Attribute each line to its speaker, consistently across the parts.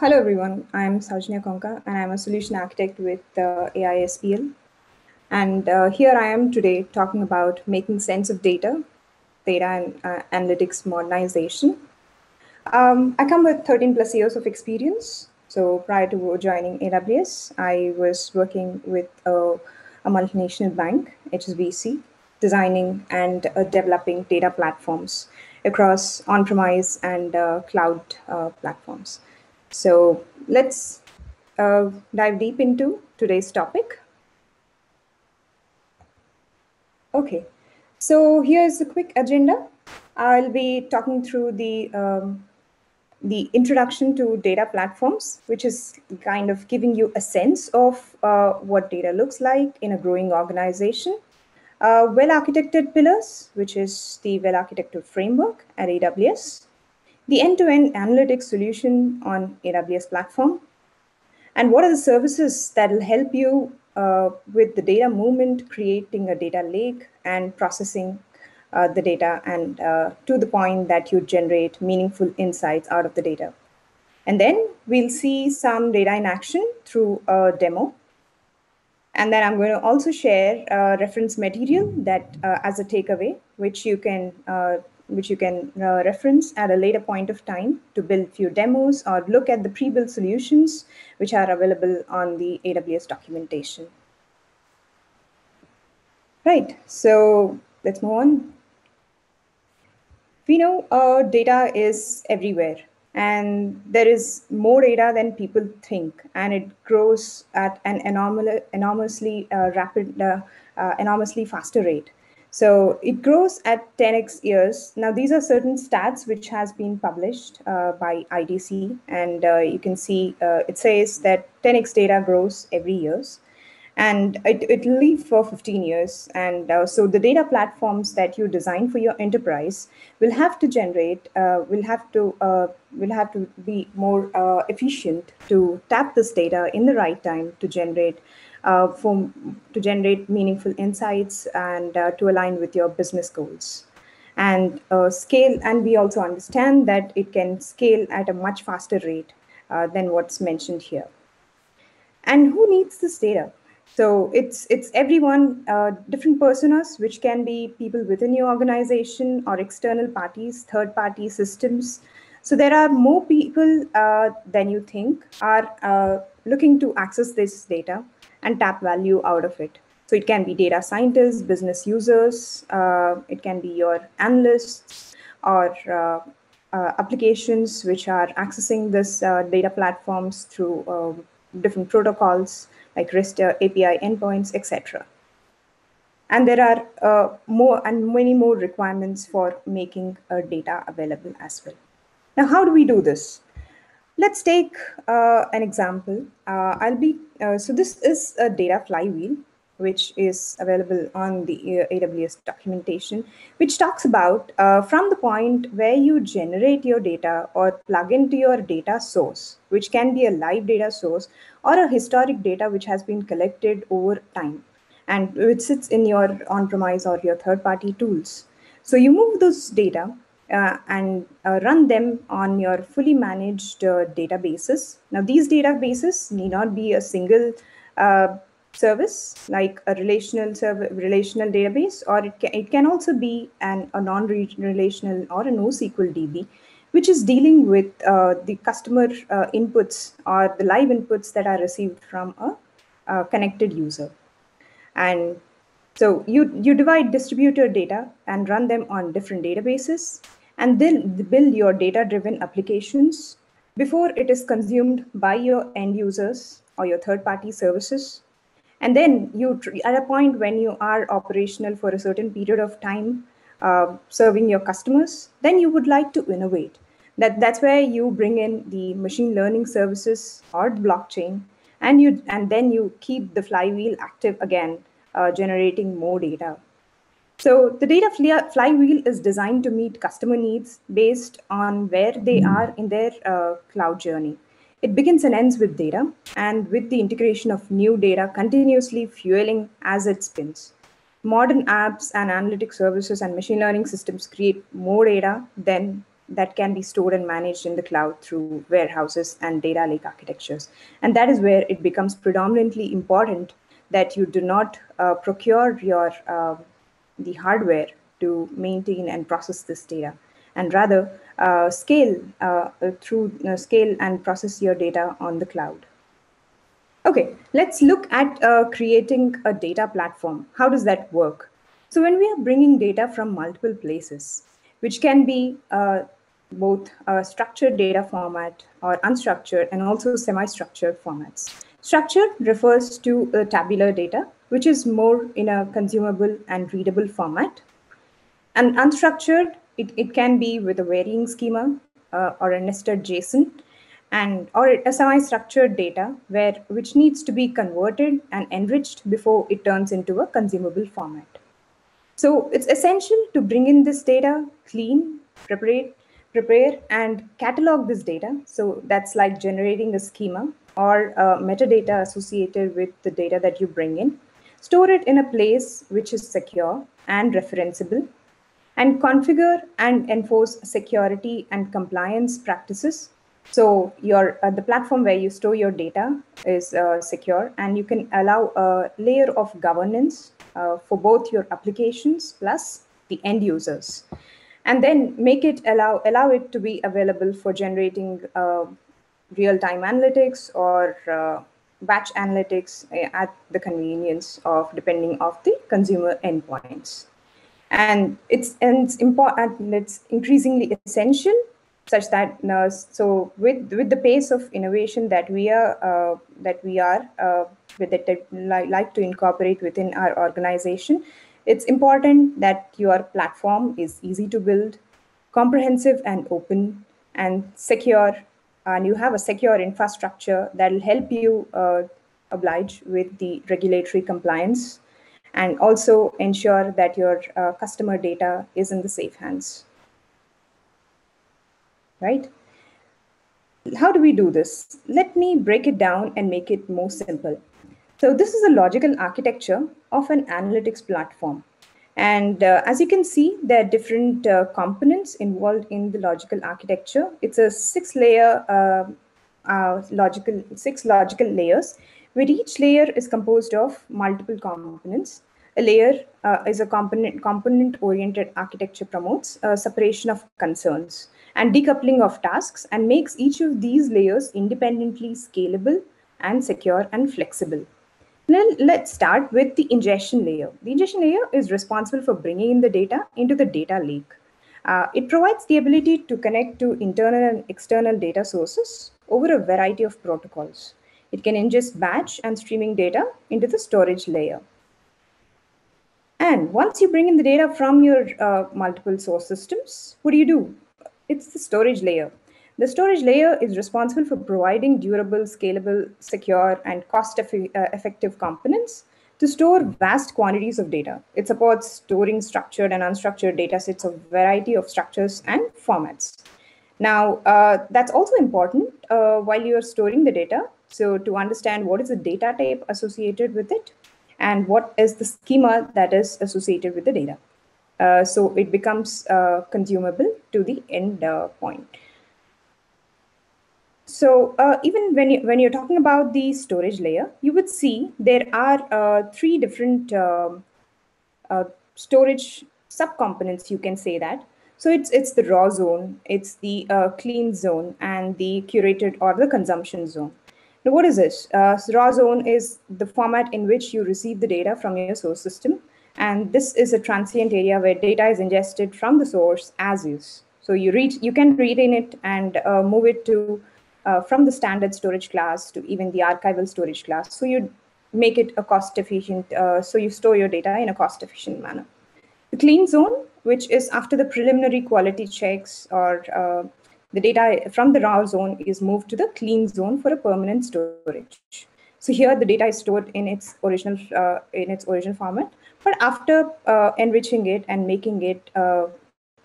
Speaker 1: hello everyone, I'm Soujanya Konka and I'm a solution architect with uh, AISPL. And uh, here I am today talking about making sense of data, data and uh, analytics modernization. Um, I come with 13 plus years of experience. So prior to joining AWS, I was working with a, a multinational bank, HSBC, designing and uh, developing data platforms across on-premise and uh, cloud uh, platforms. So let's uh, dive deep into today's topic. Okay, so here's a quick agenda. I'll be talking through the um, the introduction to data platforms, which is kind of giving you a sense of uh, what data looks like in a growing organization. Uh, well-architected pillars, which is the well-architected framework at AWS the end-to-end analytics solution on AWS platform, and what are the services that will help you uh, with the data movement, creating a data lake, and processing uh, the data, and uh, to the point that you generate meaningful insights out of the data. And then we'll see some data in action through a demo. And then I'm going to also share reference material that uh, as a takeaway, which you can uh, which you can uh, reference at a later point of time to build few demos or look at the pre-built solutions which are available on the AWS documentation. Right, so let's move on. We know uh, data is everywhere and there is more data than people think and it grows at an enormously uh, rapid, uh, uh, enormously faster rate. So it grows at 10x years. Now, these are certain stats which has been published uh, by IDC, and uh, you can see uh, it says that 10x data grows every years, and it it will live for 15 years. And uh, so the data platforms that you design for your enterprise will have to generate, uh, will have to uh, will have to be more efficient to tap this data in the right time to generate uh, for, to generate meaningful insights and uh, to align with your business goals. And uh, scale and we also understand that it can scale at a much faster rate uh, than what's mentioned here. And who needs this data? So it's it's everyone uh, different personas which can be people within your organization or external parties third party systems. So there are more people uh, than you think are looking to access this data and tap value out of it. So it can be data scientists, business users, uh, it can be your analysts or uh, uh, applications which are accessing this uh, data platforms through um, different protocols like REST uh, API endpoints, etc. And there are uh, more and many more requirements for making data available as well. Now, how do we do this? Let's take uh, an example. Uh, I'll be, uh, so this is a data flywheel, which is available on the uh, AWS documentation, which talks about uh, from the point where you generate your data or plug into your data source, which can be a live data source or a historic data which has been collected over time and which sits in your on-premise or your third-party tools. So you move those data uh, and uh, run them on your fully managed uh, databases. Now, these databases need not be a single uh, service like a relational relational database, or it can, it can also be an, a non-relational or a NoSQL DB, which is dealing with uh, the customer uh, inputs or the live inputs that are received from a, a connected user. And so you, you divide distributed data and run them on different databases and then build your data driven applications before it is consumed by your end users or your third party services. And then you at a point when you are operational for a certain period of time uh, serving your customers then you would like to innovate. That that's where you bring in the machine learning services or blockchain and you and then you keep the flywheel active again uh, generating more data so the data flywheel is designed to meet customer needs based on where they hmm. are in their uh, cloud journey. It begins and ends with data, and with the integration of new data continuously fueling as it spins. Modern apps and analytic services and machine learning systems create more data than that can be stored and managed in the cloud through warehouses and data lake architectures. And that is where it becomes predominantly important that you do not uh, procure your uh, the hardware to maintain and process this data, and rather uh, scale uh, through uh, scale and process your data on the cloud. Okay, let's look at uh, creating a data platform. How does that work? So when we are bringing data from multiple places, which can be uh, both structured data format or unstructured and also semi-structured formats. Structured refers to uh, tabular data, which is more in a consumable and readable format. And unstructured, it, it can be with a varying schema uh, or a nested JSON and or a semi-structured data where which needs to be converted and enriched before it turns into a consumable format. So it's essential to bring in this data, clean, prepare, prepare and catalog this data. So that's like generating a schema or uh, metadata associated with the data that you bring in. Store it in a place which is secure and referenceable and configure and enforce security and compliance practices. So your uh, the platform where you store your data is uh, secure, and you can allow a layer of governance uh, for both your applications plus the end users, and then make it allow allow it to be available for generating uh, real-time analytics or uh, batch analytics uh, at the convenience of depending of the consumer endpoints. And it's and it's important it's increasingly essential such that uh, so with with the pace of innovation that we are uh, that we are uh, with it like, like to incorporate within our organization it's important that your platform is easy to build comprehensive and open and secure and you have a secure infrastructure that will help you uh, oblige with the regulatory compliance and also ensure that your uh, customer data is in the safe hands right? How do we do this? Let me break it down and make it more simple. So this is a logical architecture of an analytics platform. And uh, as you can see, there are different uh, components involved in the logical architecture. It's a six layer uh, uh logical, six logical layers, where each layer is composed of multiple components. A layer uh, is a component component oriented architecture promotes separation of concerns and decoupling of tasks and makes each of these layers independently scalable and secure and flexible. Now, let's start with the ingestion layer. The ingestion layer is responsible for bringing in the data into the data lake. Uh, it provides the ability to connect to internal and external data sources over a variety of protocols. It can ingest batch and streaming data into the storage layer. And once you bring in the data from your uh, multiple source systems, what do you do? It's the storage layer. The storage layer is responsible for providing durable, scalable, secure, and cost uh, effective components to store vast quantities of data. It supports storing structured and unstructured data sets of variety of structures and formats. Now, uh, that's also important uh, while you're storing the data. So to understand what is the data type associated with it and what is the schema that is associated with the data. Uh, so it becomes uh, consumable to the end uh, point. So uh, even when, you, when you're talking about the storage layer, you would see there are uh, three different um, storage subcomponents, you can say that. So it's, it's the raw zone, it's the clean zone, and the curated or the consumption zone. Now, what is this? Uh, so raw zone is the format in which you receive the data from your source system. And this is a transient area where data is ingested from the source as is. So you read, you can read in it and uh, move it to uh, from the standard storage class to even the archival storage class. So you make it a cost efficient. Uh, so you store your data in a cost efficient manner. The clean zone, which is after the preliminary quality checks or uh, the data from the raw zone is moved to the clean zone for a permanent storage. So here the data is stored in its original uh, in its original format, but after uh, enriching it and making it uh,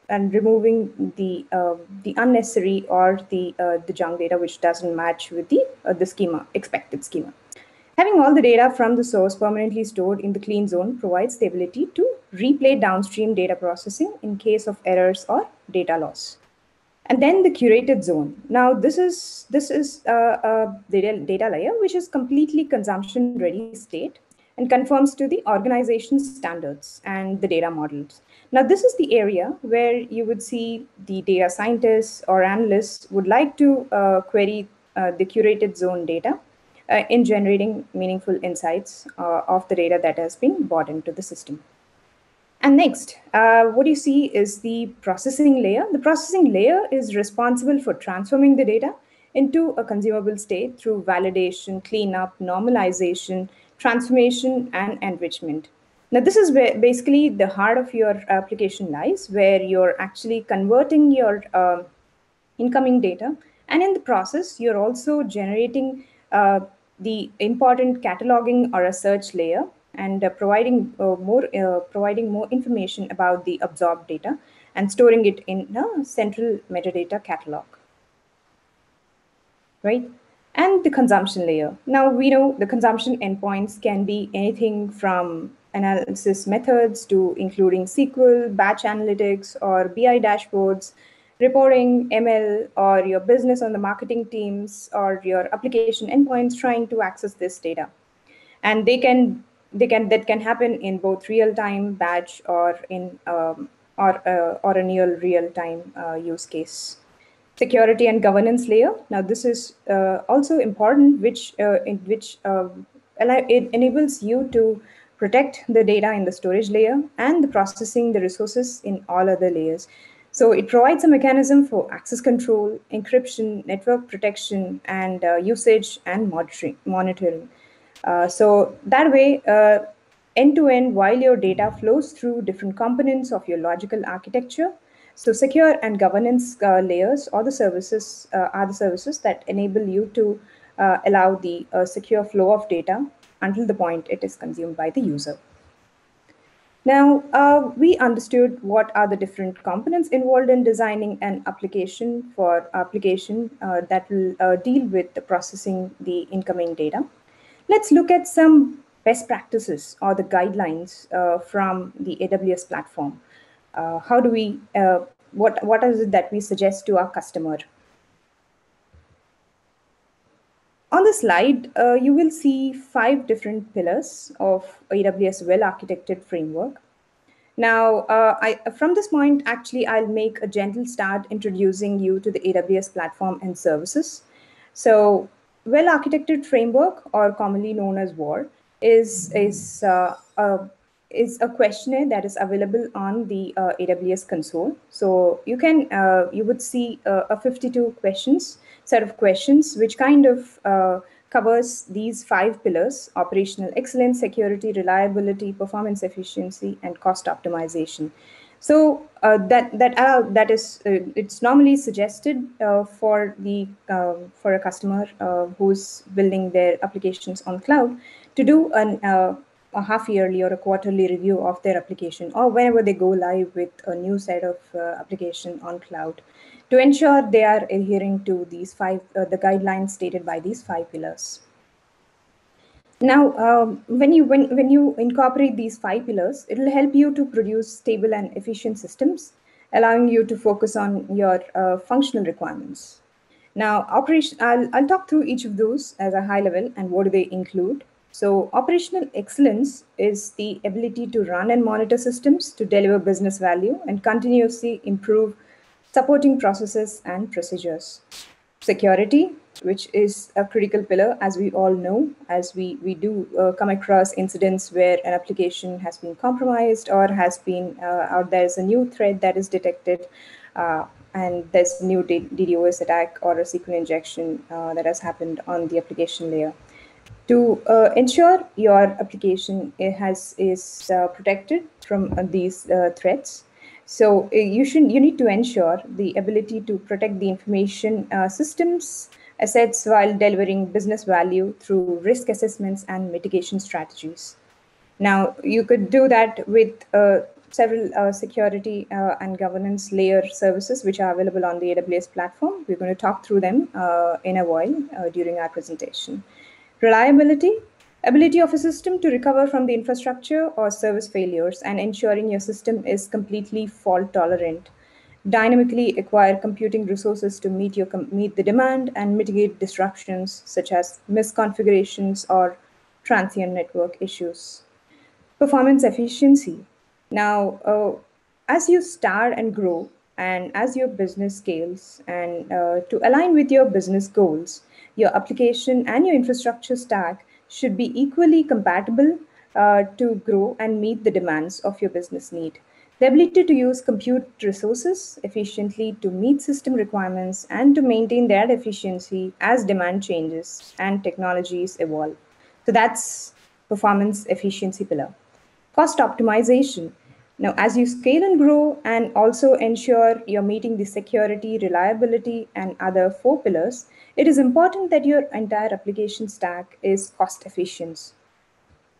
Speaker 1: and removing the uh, the unnecessary or the uh, the junk data which doesn't match with the uh, the schema expected schema. Having all the data from the source permanently stored in the clean zone provides the ability to replay downstream data processing in case of errors or data loss. and then the curated zone. Now, this is this is uh, a data, data layer which is completely consumption ready state and conforms to the organization standards and the data models. Now, this is the area where you would see the data scientists or analysts would like to uh, query uh, the curated zone data uh, in generating meaningful insights uh, of the data that has been brought into the system. And next, uh, what you see is the processing layer. The processing layer is responsible for transforming the data into a consumable state through validation, cleanup, normalization, transformation, and enrichment. Now, this is where basically the heart of your application lies, where you're actually converting your uh, incoming data. And in the process, you're also generating uh, the important cataloging or a search layer and uh, providing uh, more uh, providing more information about the absorbed data and storing it in a central metadata catalog right and the consumption layer. Now we know the consumption endpoints can be anything from analysis methods to including sql batch analytics or bi dashboards reporting ml or your business on the marketing teams or your application endpoints trying to access this data. And they can they can that can happen in both real time batch or in um, or uh, or a near real time uh, use case security and governance layer. Now this is uh, also important which uh, in which um, it enables you to protect the data in the storage layer and the processing the resources in all other layers. So it provides a mechanism for access control encryption network protection and uh, usage and monitoring monitoring. Uh, so that way, end to end, while your data flows through different components of your logical architecture, so secure and governance uh, layers or the services uh, are the services that enable you to uh, allow the uh, secure flow of data until the point it is consumed by the user. Now, uh, we understood what are the different components involved in designing an application for application that will deal with the processing the incoming data. Let's look at some best practices or the guidelines uh, from the AWS platform. Uh, how do we, uh, what, what is it that we suggest to our customer? On the slide, uh, you will see five different pillars of AWS well-architected framework. Now, uh, I, from this point, actually, I'll make a gentle start introducing you to the AWS platform and services. So well-architected framework, or commonly known as WAR, is is uh, a, is a questionnaire that is available on the uh, AWS console. So you can uh, you would see a 52 questions set of questions, which kind of uh, covers these five pillars: operational excellence, security, reliability, performance efficiency, and cost optimization. So uh, that that uh, that is uh, it's normally suggested uh, for the um, for a customer uh, who's building their applications on cloud to do an, uh, a half yearly or a quarterly review of their application or whenever they go live with a new set of application on cloud to ensure they are adhering to these five the guidelines stated by these five pillars. Now, um, when you when, when you incorporate these five pillars, it will help you to produce stable and efficient systems, allowing you to focus on your uh, functional requirements. Now, operation, I'll, I'll talk through each of those as a high level and what do they include. So, operational excellence is the ability to run and monitor systems to deliver business value and continuously improve supporting processes and procedures. Security which is a critical pillar, as we all know, as we, we do uh, come across incidents where an application has been compromised or has been, uh, or there's a new threat that is detected, uh, and there's a new DDoS attack or a SQL injection uh, that has happened on the application layer. To uh, ensure your application has is uh, protected from these threats, so you should you need to ensure the ability to protect the information systems assets while delivering business value through risk assessments and mitigation strategies. Now, you could do that with uh, several uh, security uh, and governance layer services which are available on the AWS platform. We're going to talk through them uh, in a while uh, during our presentation. Reliability, ability of a system to recover from the infrastructure or service failures and ensuring your system is completely fault tolerant dynamically acquire computing resources to meet, your, meet the demand and mitigate disruptions such as misconfigurations or transient network issues. Performance efficiency. Now, uh, as you start and grow, and as your business scales, and uh, to align with your business goals, your application and your infrastructure stack should be equally compatible uh, to grow and meet the demands of your business need. The ability to use compute resources efficiently to meet system requirements and to maintain that efficiency as demand changes and technologies evolve. So that's performance efficiency pillar. Cost optimization. Now, as you scale and grow and also ensure you're meeting the security, reliability, and other four pillars, it is important that your entire application stack is cost efficient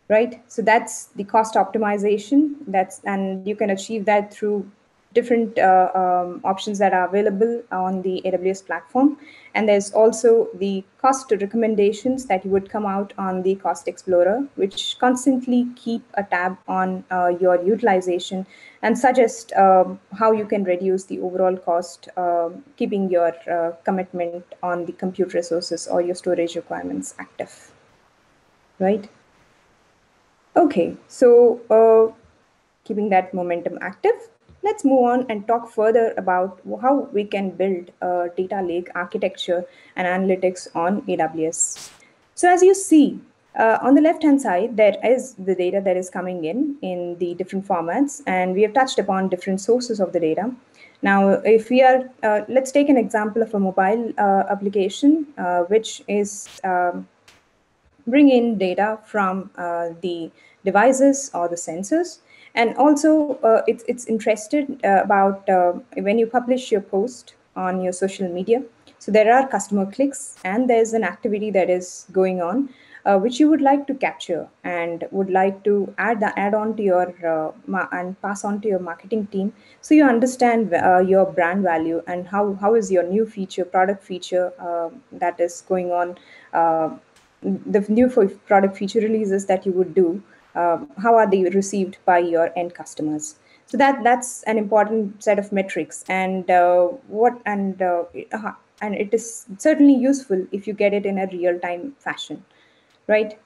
Speaker 1: right? So that's the cost optimization that's and you can achieve that through different uh, um, options that are available on the aws platform. And there's also the cost recommendations that you would come out on the cost explorer which constantly keep a tab on uh, your utilization and suggest um, how you can reduce the overall cost uh, keeping your uh, commitment on the compute resources or your storage requirements active. Right? Okay, so uh, keeping that momentum active, let's move on and talk further about how we can build a data lake architecture and analytics on AWS. So as you see, uh, on the left-hand side, there is the data that is coming in in the different formats, and we have touched upon different sources of the data. Now, if we are, uh, let's take an example of a mobile uh, application, uh, which is um, bring in data from uh, the devices or the sensors. And also, uh, it's, it's interested uh, about uh, when you publish your post on your social media. So there are customer clicks and there's an activity that is going on, uh, which you would like to capture and would like to add the, add on to your uh, and pass on to your marketing team. So you understand your brand value and how, how is your new feature, product feature that is going on the new product feature releases that you would do, um, how are they received by your end customers? So that that's an important set of metrics, and uh, what and uh, uh, and it is certainly useful if you get it in a real time fashion, right?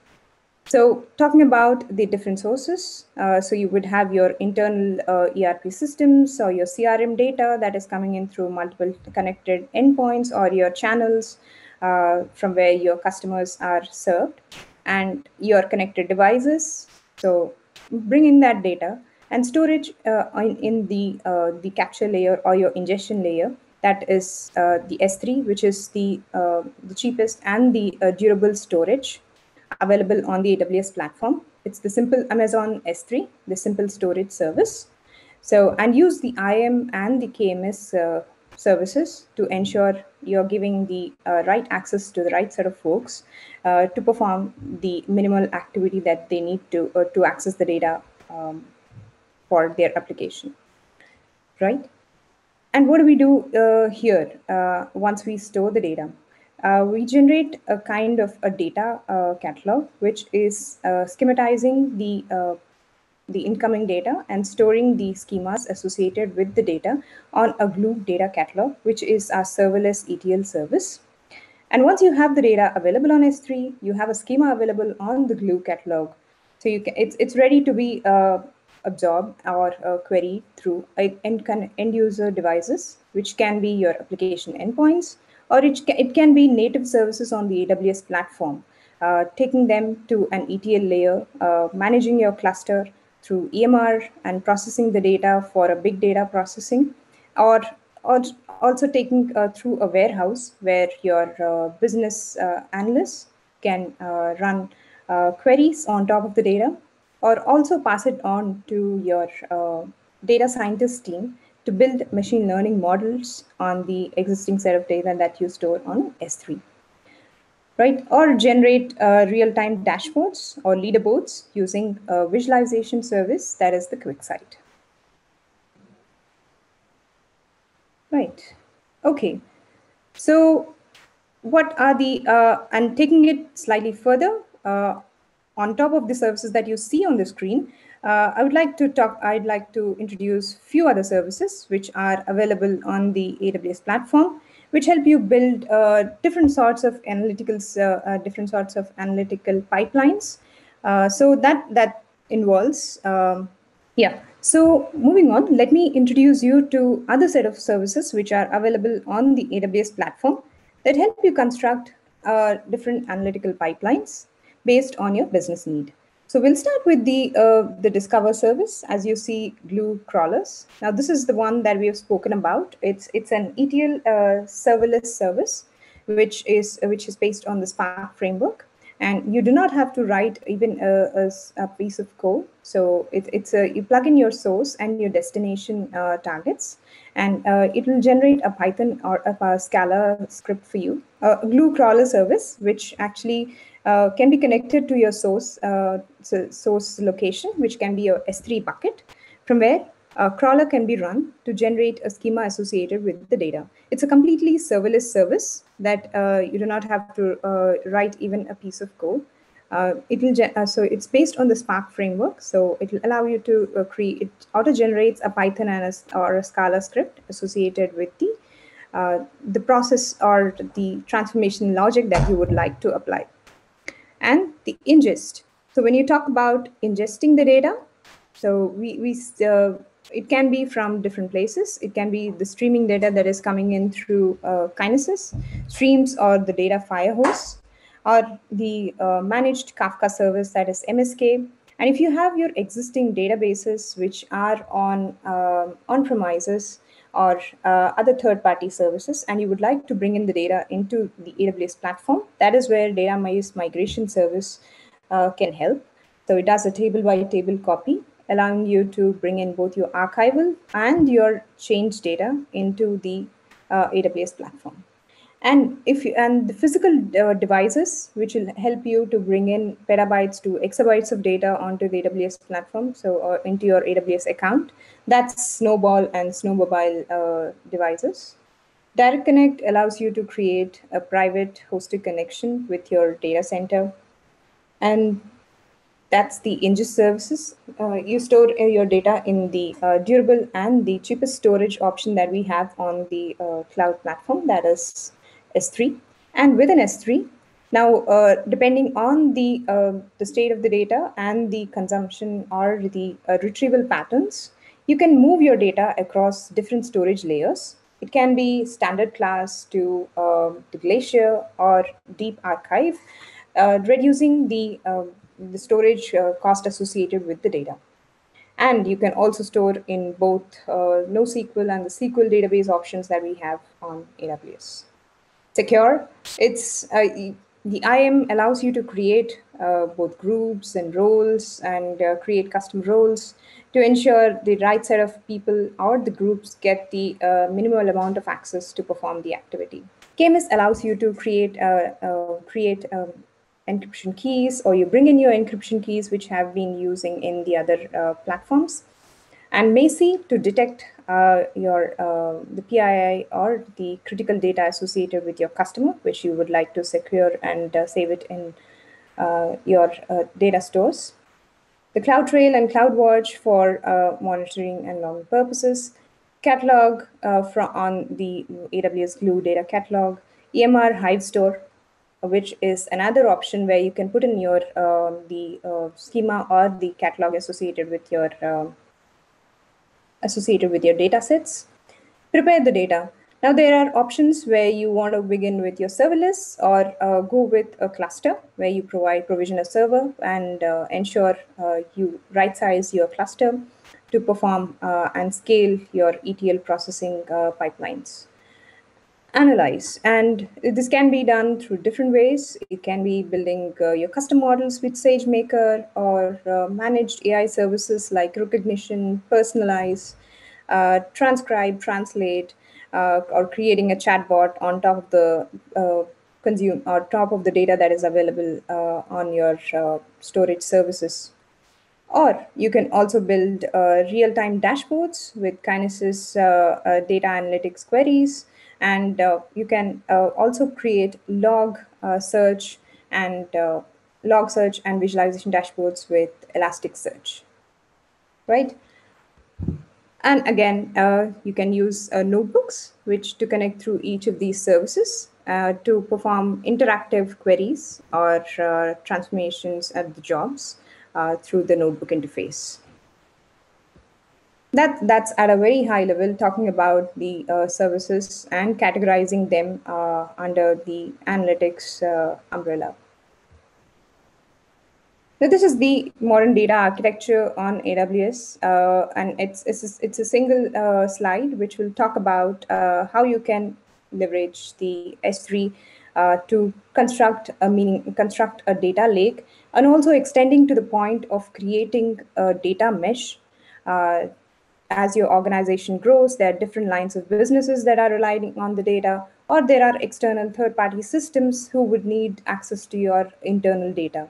Speaker 1: So talking about the different sources, uh, so you would have your internal uh, ERP systems or your CRM data that is coming in through multiple connected endpoints or your channels uh, from where your customers are served and your connected devices. So bring in that data and storage uh, in, in the uh, the capture layer or your ingestion layer. That is uh, the S3, which is the uh, the cheapest and the uh, durable storage available on the AWS platform. It's the simple Amazon S3, the simple storage service. So and use the IAM and the KMS services to ensure you're giving the uh, right access to the right set of folks uh, to perform the minimal activity that they need to uh, to access the data um, for their application. Right? And what do we do uh, here uh, once we store the data? Uh, we generate a kind of a data catalog which is schematizing the the incoming data and storing the schemas associated with the data on a Glue data catalog, which is our serverless ETL service. And once you have the data available on S3, you have a schema available on the Glue catalog. So you can, it's, it's ready to be uh, absorbed or uh, queried through end, end user devices, which can be your application endpoints, or it, can, it can be native services on the AWS platform, uh, taking them to an ETL layer, uh, managing your cluster, through EMR and processing the data for a big data processing, or, or also taking uh, through a warehouse where your uh, business uh, analysts can uh, run uh, queries on top of the data, or also pass it on to your uh, data scientist team to build machine learning models on the existing set of data that you store on S3 right? Or generate uh, real-time dashboards or leaderboards using a visualization service that is the QuickSight. Right. Okay. So what are the, uh, and taking it slightly further, uh, on top of the services that you see on the screen, uh, I would like to talk, I'd like to introduce few other services which are available on the AWS platform, which help you build uh, different sorts of analytical, uh, uh, different sorts of analytical pipelines. So that, that involves, um, yeah. So moving on, let me introduce you to other set of services which are available on the AWS platform that help you construct different analytical pipelines based on your business need. So we'll start with the uh, the Discover service. As you see, Glue crawlers. Now this is the one that we have spoken about. It's it's an ETL uh, serverless service, which is which is based on the Spark framework and you do not have to write even a, a, a piece of code. So it, it's a you plug in your source and your destination uh, targets, and uh, it will generate a Python or a, a Scala script for you. a Glue crawler service, which actually uh, can be connected to your source uh, so source location, which can be a S3 bucket, from where a crawler can be run to generate a schema associated with the data. It's a completely serverless service that uh, you do not have to uh, write even a piece of code. Uh, it will uh, so it's based on the Spark framework. So it will allow you to create. It auto generates a Python and a, or a Scala script associated with the the process or the transformation logic that you would like to apply, and the ingest. So when you talk about ingesting the data, so we we it can be from different places. It can be the streaming data that is coming in through uh, Kinesis, streams or the data firehose, or the uh, managed Kafka service that is MSK. And if you have your existing databases which are on uh, on premises or uh, other third-party services, and you would like to bring in the data into the AWS platform, that is where data migration service uh, can help. So it does a table-by-table copy allowing you to bring in both your archival and your change data into the uh, AWS platform. And if you, and the physical uh, devices, which will help you to bring in petabytes to exabytes of data onto the AWS platform, so uh, into your AWS account, that's Snowball and Snowmobile uh, devices. Direct Connect allows you to create a private hosted connection with your data center. And that's the ingest services. Uh, you store uh, your data in the uh, durable and the cheapest storage option that we have on the uh, cloud platform, that is S3. And within S3, now uh, depending on the uh, the state of the data and the consumption or the retrieval patterns, you can move your data across different storage layers. It can be standard class to um, the Glacier or Deep Archive, reducing the um, the storage uh, cost associated with the data. And you can also store in both uh, NoSQL and the SQL database options that we have on AWS. Secure, it's uh, the IAM allows you to create uh, both groups and roles and uh, create custom roles to ensure the right set of people or the groups get the uh, minimal amount of access to perform the activity. KMS allows you to create create um, encryption keys or you bring in your encryption keys which have been using in the other uh, platforms and Macie to detect uh, your uh, the PII or the critical data associated with your customer which you would like to secure and uh, save it in uh, your uh, data stores. The CloudTrail and CloudWatch for monitoring and logging purposes. Catalog from on the AWS Glue data catalog. EMR Hive Store which is another option where you can put in your uh, the uh, schema or the catalog associated with your uh, associated with your data sets. Prepare the data. Now there are options where you want to begin with your serverless or uh, go with a cluster where you provide provision a server and uh, ensure uh, you right size your cluster to perform and scale your ETL processing pipelines analyze. And this can be done through different ways. It can be building uh, your custom models with SageMaker or uh, managed AI services like Rekognition, Personalize, uh, Transcribe, Translate, uh, or creating a chatbot on top of the uh, consume or top of the data that is available uh, on your storage services. Or you can also build real-time dashboards with Kinesis data analytics queries, and uh, you can uh, also create log uh, search and log search and visualization dashboards with Elasticsearch, right? And again, uh, you can use uh, notebooks, which to connect through each of these services uh, to perform interactive queries or transformations at the jobs through the notebook interface. That, that's at a very high level, talking about the uh, services and categorizing them under the analytics umbrella. Now, this is the modern data architecture on AWS, uh, and it's, it's, a, it's a single uh, slide which will talk about uh, how you can leverage the S3 uh, to construct a meaning, construct a data lake, and also extending to the point of creating a data mesh. Uh, as your organization grows, there are different lines of businesses that are relying on the data, or there are external third-party systems who would need access to your internal data.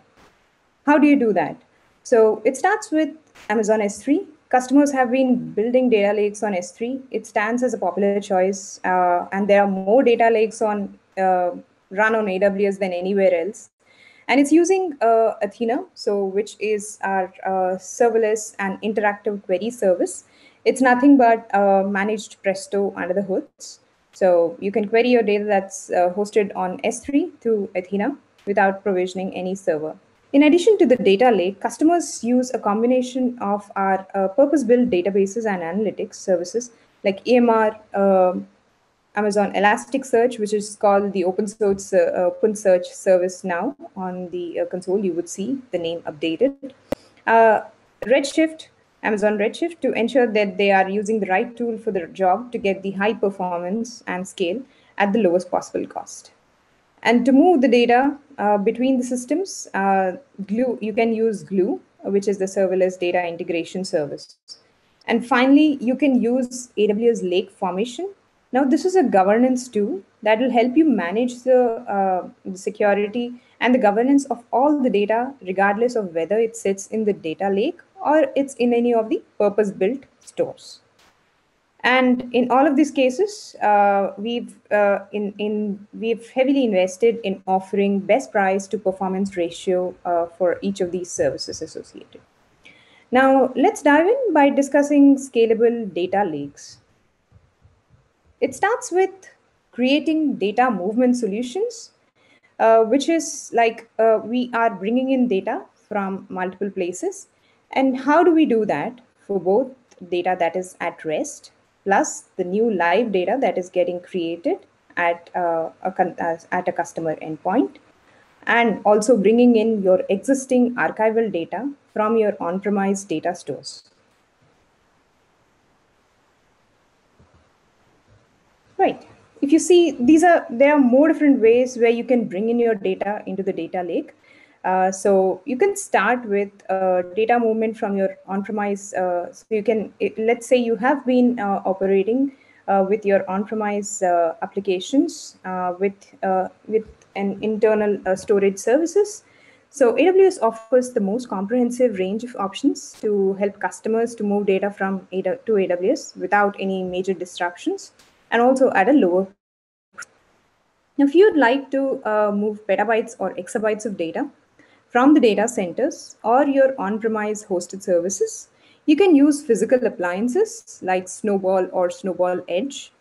Speaker 1: How do you do that? So it starts with Amazon S3. Customers have been building data lakes on S3. It stands as a popular choice, uh, and there are more data lakes on uh, run on AWS than anywhere else. And it's using uh, Athena, so which is our uh, serverless and interactive query service. It's nothing but uh, managed Presto under the hoods. So you can query your data that's uh, hosted on S3 through Athena without provisioning any server. In addition to the data lake, customers use a combination of our uh, purpose-built databases and analytics services like EMR, uh, Amazon Elasticsearch, which is called the open source uh, OpenSearch service now on the uh, console. You would see the name updated. Uh, Redshift, Amazon Redshift, to ensure that they are using the right tool for their job to get the high performance and scale at the lowest possible cost. And to move the data uh, between the systems, uh, Glue, you can use Glue, which is the serverless data integration service. And finally, you can use AWS Lake Formation. Now, this is a governance tool that will help you manage the, uh, the security and the governance of all the data, regardless of whether it sits in the data lake or it's in any of the purpose-built stores. And in all of these cases, uh, we've uh, in in we've heavily invested in offering best price to performance ratio uh, for each of these services associated. Now, let's dive in by discussing scalable data lakes. It starts with creating data movement solutions, uh, which is like uh, we are bringing in data from multiple places. And how do we do that for both data that is at rest plus the new live data that is getting created at, uh, a, uh, at a customer endpoint and also bringing in your existing archival data from your on-premise data stores. Right. If you see, these are there are more different ways where you can bring in your data into the data lake. Uh, so you can start with uh, data movement from your on-premise. Uh, so you can, let's say you have been uh, operating uh, with your on-premise applications with with an internal storage services. So AWS offers the most comprehensive range of options to help customers to move data from to AWS without any major disruptions and also at a lower. Now, if you'd like to move petabytes or exabytes of data, from the data centers or your on-premise hosted services, you can use physical appliances like Snowball or Snowball Edge.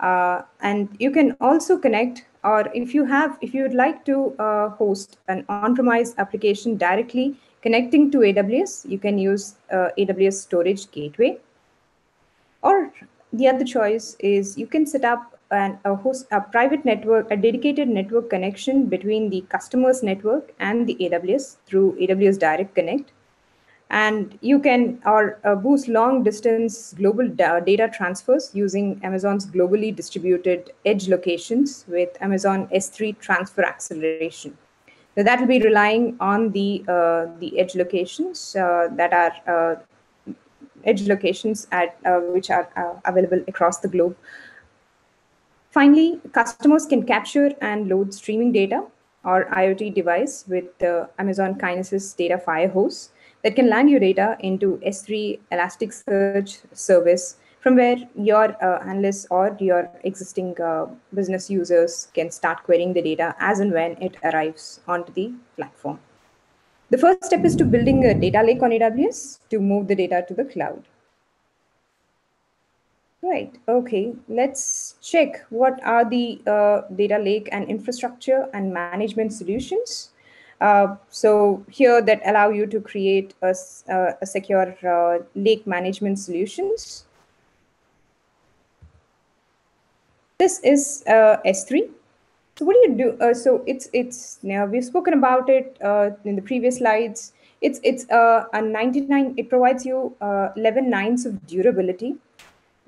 Speaker 1: Uh, and you can also connect, or if you have, if you would like to uh, host an on-premise application directly connecting to AWS, you can use uh, AWS Storage Gateway. Or the other choice is you can set up an, a host a private network, a dedicated network connection between the customer's network and the AWS through AWS Direct Connect. And you can or uh, boost long distance global da data transfers using Amazon's globally distributed edge locations with Amazon S3 transfer acceleration. So that will be relying on the uh, the edge locations uh, that are uh, edge locations at uh, which are uh, available across the globe Finally, customers can capture and load streaming data or IoT device with the Amazon Kinesis Data Firehose that can land your data into S3 Elasticsearch service from where your uh, analysts or your existing uh, business users can start querying the data as and when it arrives onto the platform. The first step is to building a data lake on AWS to move the data to the cloud. Right. Okay. Let's check what are the uh, data lake and infrastructure and management solutions. Uh, so here that allow you to create a, uh, a secure uh, lake management solutions. This is uh, S3. So what do you do? Uh, so it's it's know, we've spoken about it in the previous slides. It's it's a 99. It provides you 11 nines of durability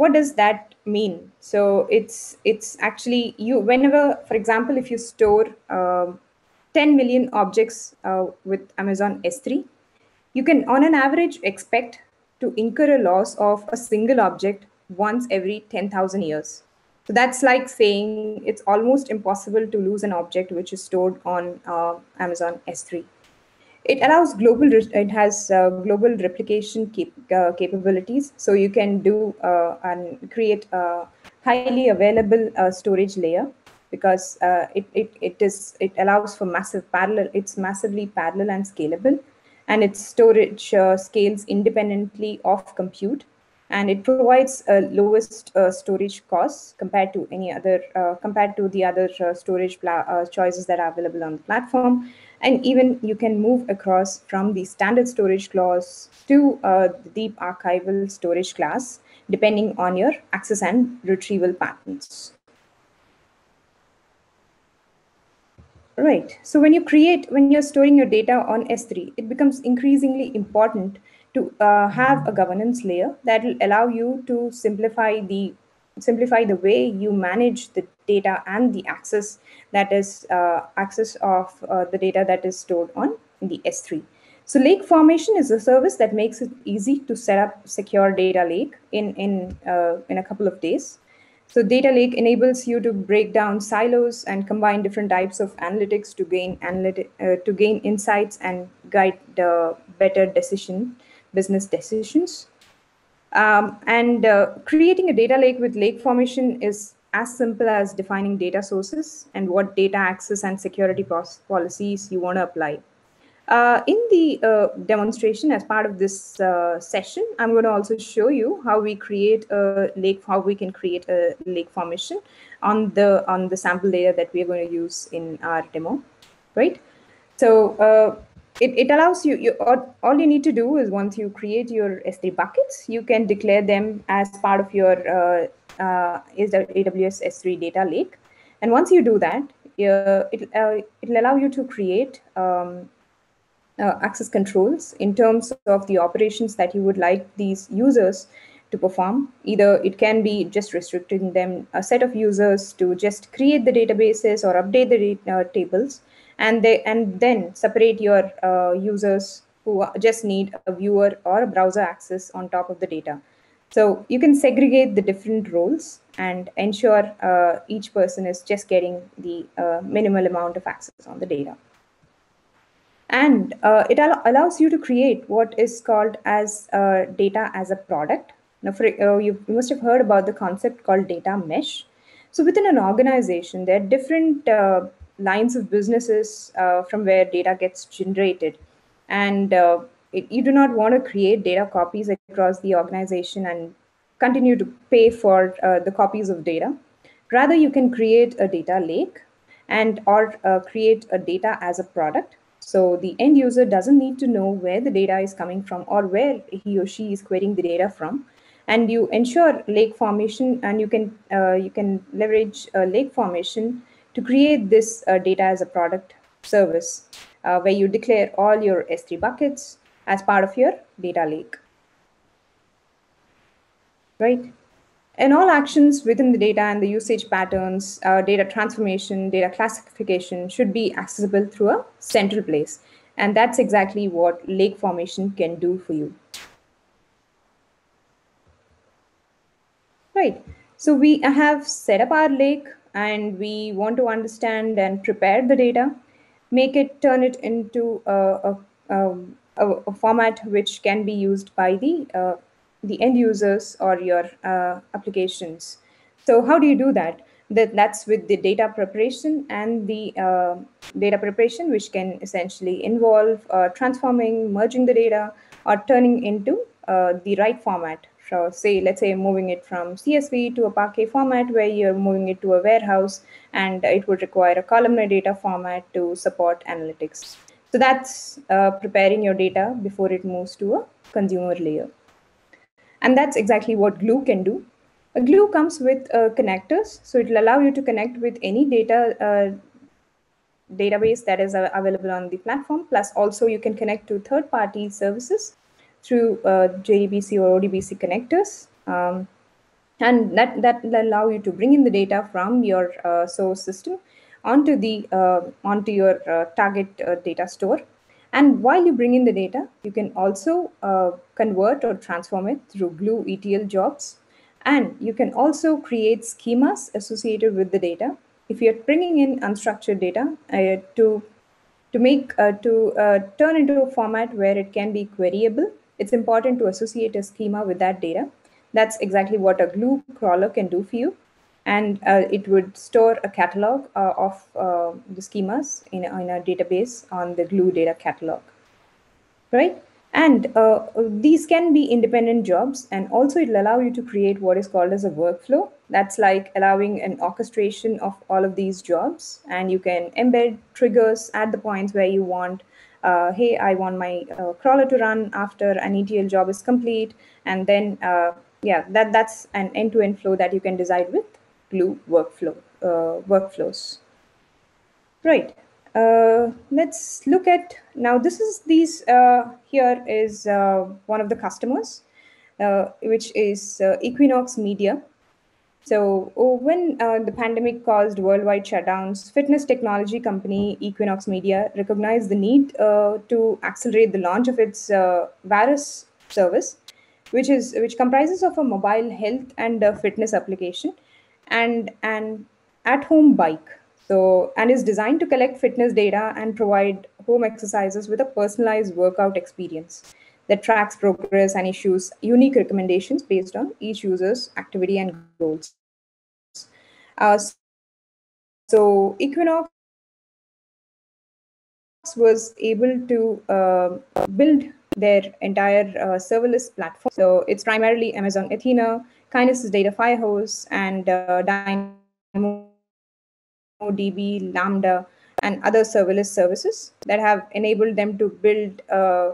Speaker 1: what does that mean? So it's it's actually you whenever for example if you store uh, 10 million objects uh, with amazon s3 you can on an average expect to incur a loss of a single object once every 10000 years. So that's like saying it's almost impossible to lose an object which is stored on uh, amazon s3 it allows global it has uh, global replication cap uh, capabilities. So you can do uh, and create a highly available uh, storage layer because uh, it, it, it is it allows for massive parallel it's massively parallel and scalable. And its storage uh, scales independently of compute. And it provides a lowest storage costs compared to any other compared to the other storage choices that are available on the platform and even you can move across from the standard storage class to uh, the deep archival storage class, depending on your access and retrieval patterns. Right. So when you create, when you're storing your data on S3, it becomes increasingly important to uh, have a governance layer that will allow you to simplify the simplify the way you manage the data and the access that is uh, access of uh, the data that is stored on the S3. So lake formation is a service that makes it easy to set up secure data lake in in uh, in a couple of days. So data lake enables you to break down silos and combine different types of analytics to gain analytic, uh, to gain insights and guide the better decision business decisions. Um, and uh, creating a data lake with lake formation is as simple as defining data sources and what data access and security policies you want to apply. Uh, in the uh, demonstration, as part of this uh, session, I'm going to also show you how we create a lake, how we can create a lake formation on the on the sample data that we are going to use in our demo, right? So uh, it, it allows you, you all, all you need to do is once you create your S3 buckets, you can declare them as part of your uh, the AWS S3 data lake. And once you do that, uh, it, uh, it'll allow you to create um, uh, access controls in terms of the operations that you would like these users to perform. Either it can be just restricting them a set of users to just create the databases or update the uh, tables, and they and then separate your uh, users who just need a viewer or a browser access on top of the data. So you can segregate the different roles and ensure uh, each person is just getting the uh, minimal amount of access on the data. And uh, it al allows you to create what is called as uh, data as a product. Now, for, uh, you must have heard about the concept called data mesh. So within an organization, there are different uh, lines of businesses from where data gets generated. And it, you do not want to create data copies across the organization and continue to pay for uh, the copies of data. Rather, you can create a data lake and or uh, create a data as a product. So the end user doesn't need to know where the data is coming from or where he or she is querying the data from and you ensure lake formation and you can uh, you can leverage lake formation to create this uh, data as a product service uh, where you declare all your S3 buckets as part of your data lake. Right? And all actions within the data and the usage patterns, uh, data transformation, data classification should be accessible through a central place. And that's exactly what lake formation can do for you. Right. So we have set up our lake and we want to understand and prepare the data, make it, turn it into a, a, a, a format which can be used by the, uh, the end users or your uh, applications. So how do you do that? that that's with the data preparation and the uh, data preparation which can essentially involve uh, transforming merging the data or turning into uh, the right format so say let's say moving it from csv to a parquet format where you're moving it to a warehouse and it would require a columnar data format to support analytics so that's uh, preparing your data before it moves to a consumer layer. And that's exactly what glue can do. A glue comes with uh, connectors, so it will allow you to connect with any data uh, database that is uh, available on the platform. Plus, also you can connect to third-party services through uh, JDBC or ODBC connectors, um, and that that will allow you to bring in the data from your uh, source system onto the uh, onto your target data store. And while you bring in the data, you can also convert or transform it through Glue ETL jobs and you can also create schemas associated with the data. If you're bringing in unstructured data uh, to to make uh, to uh, turn into a format where it can be queryable, it's important to associate a schema with that data. That's exactly what a glue crawler can do for you. And uh, it would store a catalog uh, of uh, the schemas in, in a database on the glue data catalog, right? And uh, these can be independent jobs, and also it'll allow you to create what is called as a workflow. That's like allowing an orchestration of all of these jobs, and you can embed triggers at the points where you want. Uh, hey, I want my uh, crawler to run after an ETL job is complete, and then uh, yeah, that that's an end-to-end flow that you can decide with Glue workflow uh, workflows. Right. Uh, let's look at now this is these uh, here is uh, one of the customers uh, which is uh, equinox media. So oh, when uh, the pandemic caused worldwide shutdowns fitness technology company equinox media recognized the need to accelerate the launch of its Variis service which is which comprises of a mobile health and fitness application and an at home bike so, and is designed to collect fitness data and provide home exercises with a personalized workout experience that tracks progress and issues unique recommendations based on each user's activity and goals. Uh, so, Equinox was able to uh, build their entire uh, serverless platform. So, it's primarily Amazon Athena, Kinesis Data Firehose, and uh, Dynamo DB, Lambda, and other serverless services that have enabled them to build a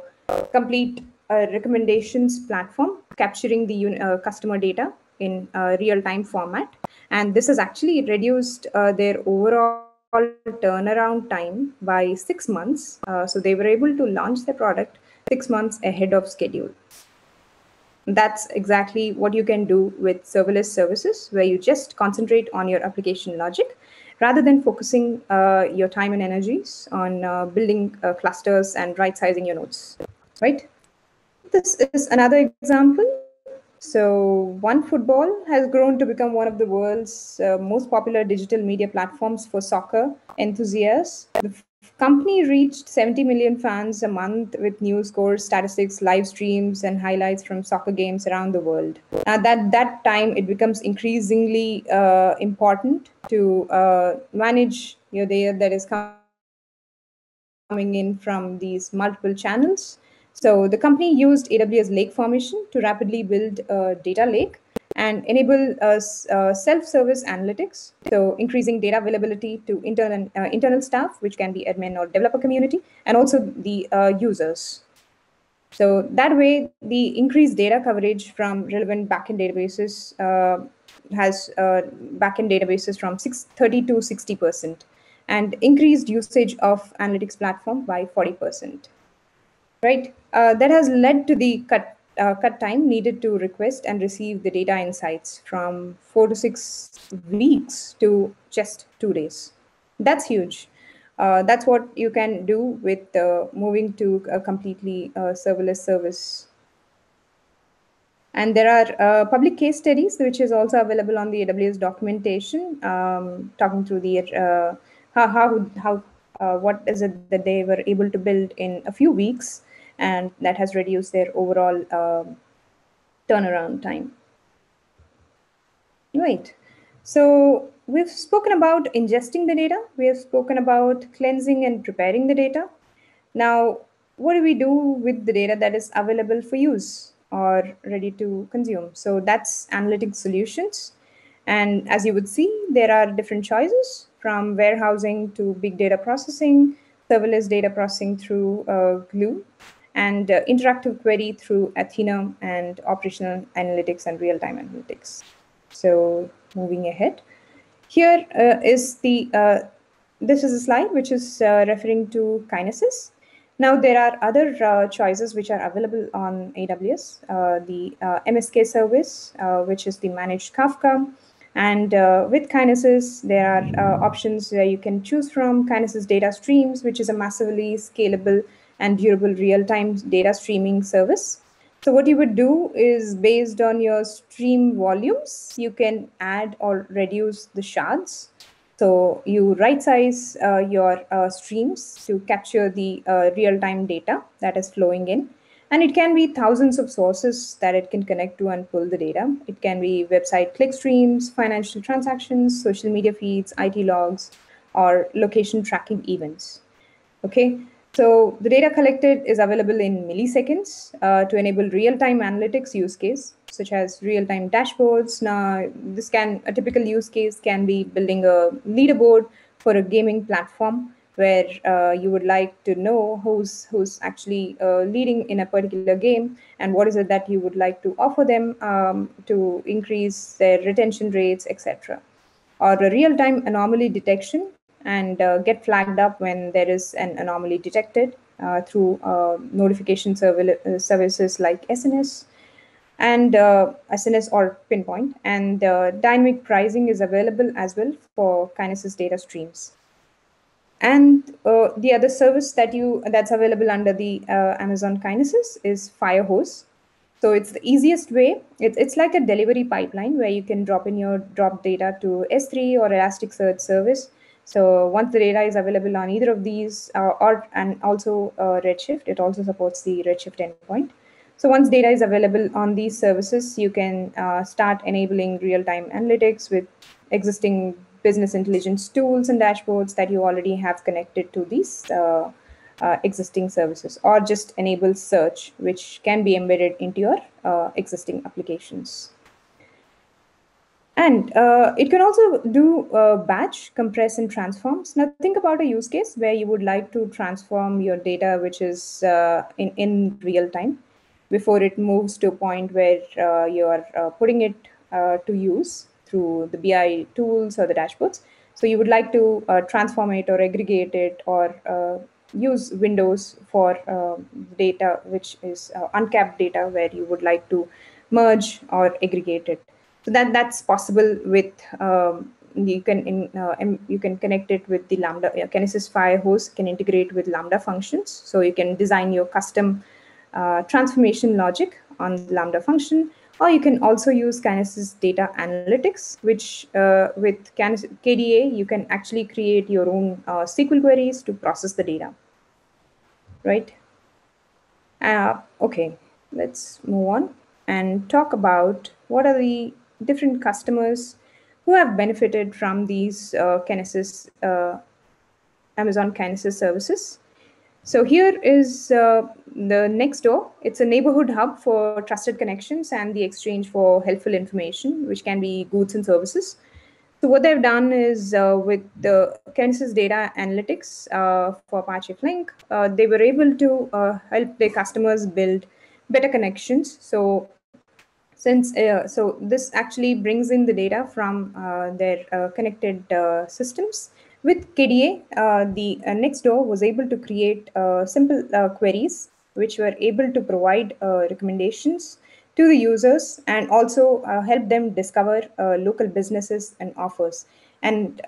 Speaker 1: complete uh, recommendations platform capturing the uh, customer data in real-time format. And this has actually reduced uh, their overall turnaround time by six months. Uh, so they were able to launch their product six months ahead of schedule. That's exactly what you can do with serverless services, where you just concentrate on your application logic rather than focusing uh, your time and energies on uh, building uh, clusters and right sizing your nodes, right? This is another example. So, OneFootball has grown to become one of the world's uh, most popular digital media platforms for soccer enthusiasts. The company reached 70 million fans a month with news scores, statistics, live streams, and highlights from soccer games around the world. At that, that time, it becomes increasingly uh, important to uh, manage your data that is coming in from these multiple channels. So the company used AWS Lake Formation to rapidly build a data lake and enable uh, uh, self-service analytics. So increasing data availability to internal uh, internal staff, which can be admin or developer community, and also the uh, users. So that way, the increased data coverage from relevant backend databases uh, has uh, backend databases from 30 to 60 percent, and increased usage of analytics platform by 40 percent. Right, that has led to the cut uh, cut time needed to request and receive the data insights from four to six weeks to just two days. That's huge. Uh, that's what you can do with uh, moving to a completely uh, serverless service. And there are uh, public case studies, which is also available on the AWS documentation, um, talking through the uh, how how how what is it that they were able to build in a few weeks and that has reduced their overall um, turnaround time. Right. So we've spoken about ingesting the data. We have spoken about cleansing and preparing the data. Now, what do we do with the data that is available for use or ready to consume? So that's analytic solutions. And as you would see, there are different choices from warehousing to big data processing, serverless data processing through uh, Glue, and uh, interactive query through Athena and operational analytics and real-time analytics. So moving ahead, here uh, is the, uh, this is a slide which is uh, referring to Kinesis. Now there are other uh, choices which are available on AWS, uh, the MSK service, which is the managed Kafka, and uh, with Kinesis, there are uh, options where you can choose from Kinesis Data Streams, which is a massively scalable and durable real-time data streaming service. So what you would do is based on your stream volumes, you can add or reduce the shards. So you right size uh, your uh, streams to capture the uh, real-time data that is flowing in. And it can be thousands of sources that it can connect to and pull the data. It can be website click streams, financial transactions, social media feeds, IT logs, or location tracking events. Okay, so the data collected is available in milliseconds uh, to enable real-time analytics use case, such as real-time dashboards. Now, this can a typical use case can be building a leaderboard for a gaming platform where uh, you would like to know who's who's actually uh, leading in a particular game and what is it that you would like to offer them um, to increase their retention rates etc or a real-time anomaly detection and uh, get flagged up when there is an anomaly detected uh, through uh, notification uh, services like SNS and SNS or Pinpoint. And dynamic pricing is available as well for Kinesis data streams. And uh, the other service that you that's available under the uh, amazon kinesis is firehose. So it's the easiest way. It, it's like a delivery pipeline where you can drop in your drop data to s3 or elasticsearch service so once the data is available on either of these uh, or and also uh, redshift it also supports the redshift endpoint so once data is available on these services you can uh, start enabling real-time analytics with existing business intelligence tools and dashboards that you already have connected to these uh, uh, existing services or just enable search, which can be embedded into your uh, existing applications. And uh, it can also do uh, batch, compress, and transforms. Now, think about a use case where you would like to transform your data, which is uh, in, in real time, before it moves to a point where you are putting it to use through the BI tools or the dashboards. So you would like to uh, transform it or aggregate it or uh, use Windows for uh, data which is uh, uncapped data where you would like to merge or aggregate it. So that that's possible with um, you can in, uh, you can connect it with the Lambda uh, Kinesis Firehose can integrate with Lambda functions. So you can design your custom transformation logic on Lambda function or you can also use Kinesis data analytics, which uh, with KDA, you can actually create your own uh, SQL queries to process the data, right? Uh, okay, let's move on and talk about what are the different customers who have benefited from these uh, Kinesis, uh, Amazon Kinesis services. So here is uh, the Nextdoor. It's a neighborhood hub for trusted connections and the exchange for helpful information, which can be goods and services. So what they've done is uh, with the Kinesis data analytics uh, for Apache Flink, uh, they were able to uh, help their customers build better connections. So since uh, so this actually brings in the data from their connected systems with KDA, uh, the uh, Nextdoor was able to create uh, simple uh, queries which were able to provide uh, recommendations to the users and also uh, help them discover local businesses and offers and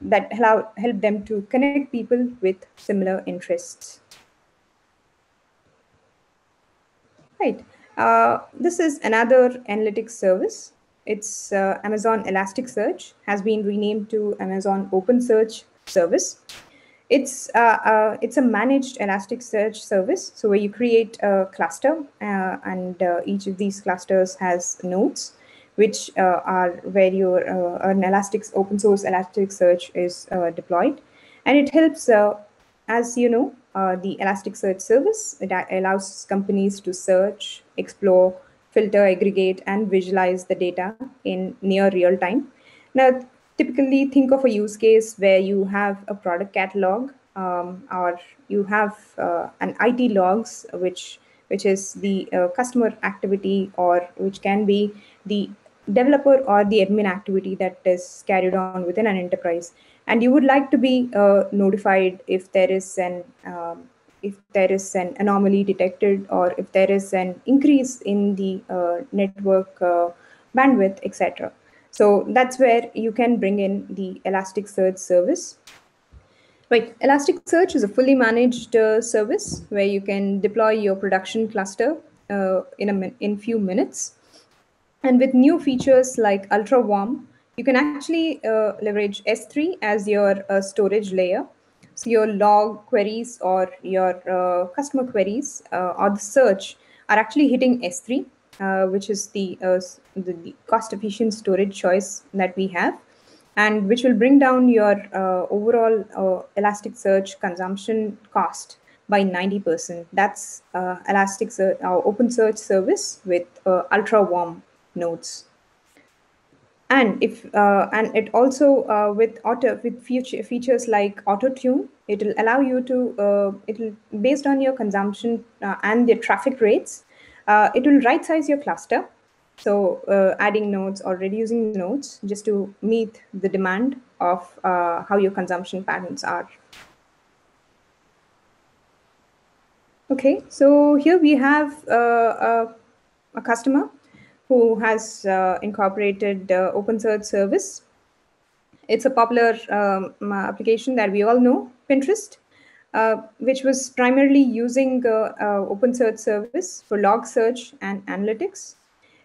Speaker 1: that allow, help them to connect people with similar interests. Right. This is another analytics service its uh, Amazon Elasticsearch has been renamed to Amazon OpenSearch service. It's uh, uh, it's a managed Elasticsearch service, so where you create a cluster, uh, and uh, each of these clusters has nodes, which uh, are where your uh, an Elastic open source Elasticsearch is uh, deployed, and it helps. Uh, as you know, uh, the Elasticsearch service it allows companies to search, explore, filter, aggregate, and visualize the data in near real time. Now, typically think of a use case where you have a product catalog um, or you have uh, an IT logs, which which is the uh, customer activity or which can be the developer or the admin activity that is carried on within an enterprise and you would like to be uh, notified if there is an um, if there is an anomaly detected or if there is an increase in the uh, network uh, bandwidth etc so that's where you can bring in the elasticsearch service Right. Elasticsearch is a fully managed uh, service where you can deploy your production cluster uh, in a in few minutes. And with new features like Ultra Warm, you can actually uh, leverage S3 as your uh, storage layer. So your log queries or your uh, customer queries uh, or the search are actually hitting S3, which is the, the, the cost efficient storage choice that we have and which will bring down your uh, overall uh, Elasticsearch consumption cost by 90%. That's uh, Elasticsearch, our open search service with uh, ultra warm nodes. And if uh, and it also uh, with auto with future features like auto tune, it will allow you to uh, it will based on your consumption uh, and the traffic rates, it will right size your cluster so uh, adding nodes or reducing nodes just to meet the demand of uh, how your consumption patterns are. Okay, so here we have uh, a, a, customer who has uh, incorporated open search service. It's a popular um, application that we all know, Pinterest. Uh, which was primarily using uh, uh, open search service for log search and analytics.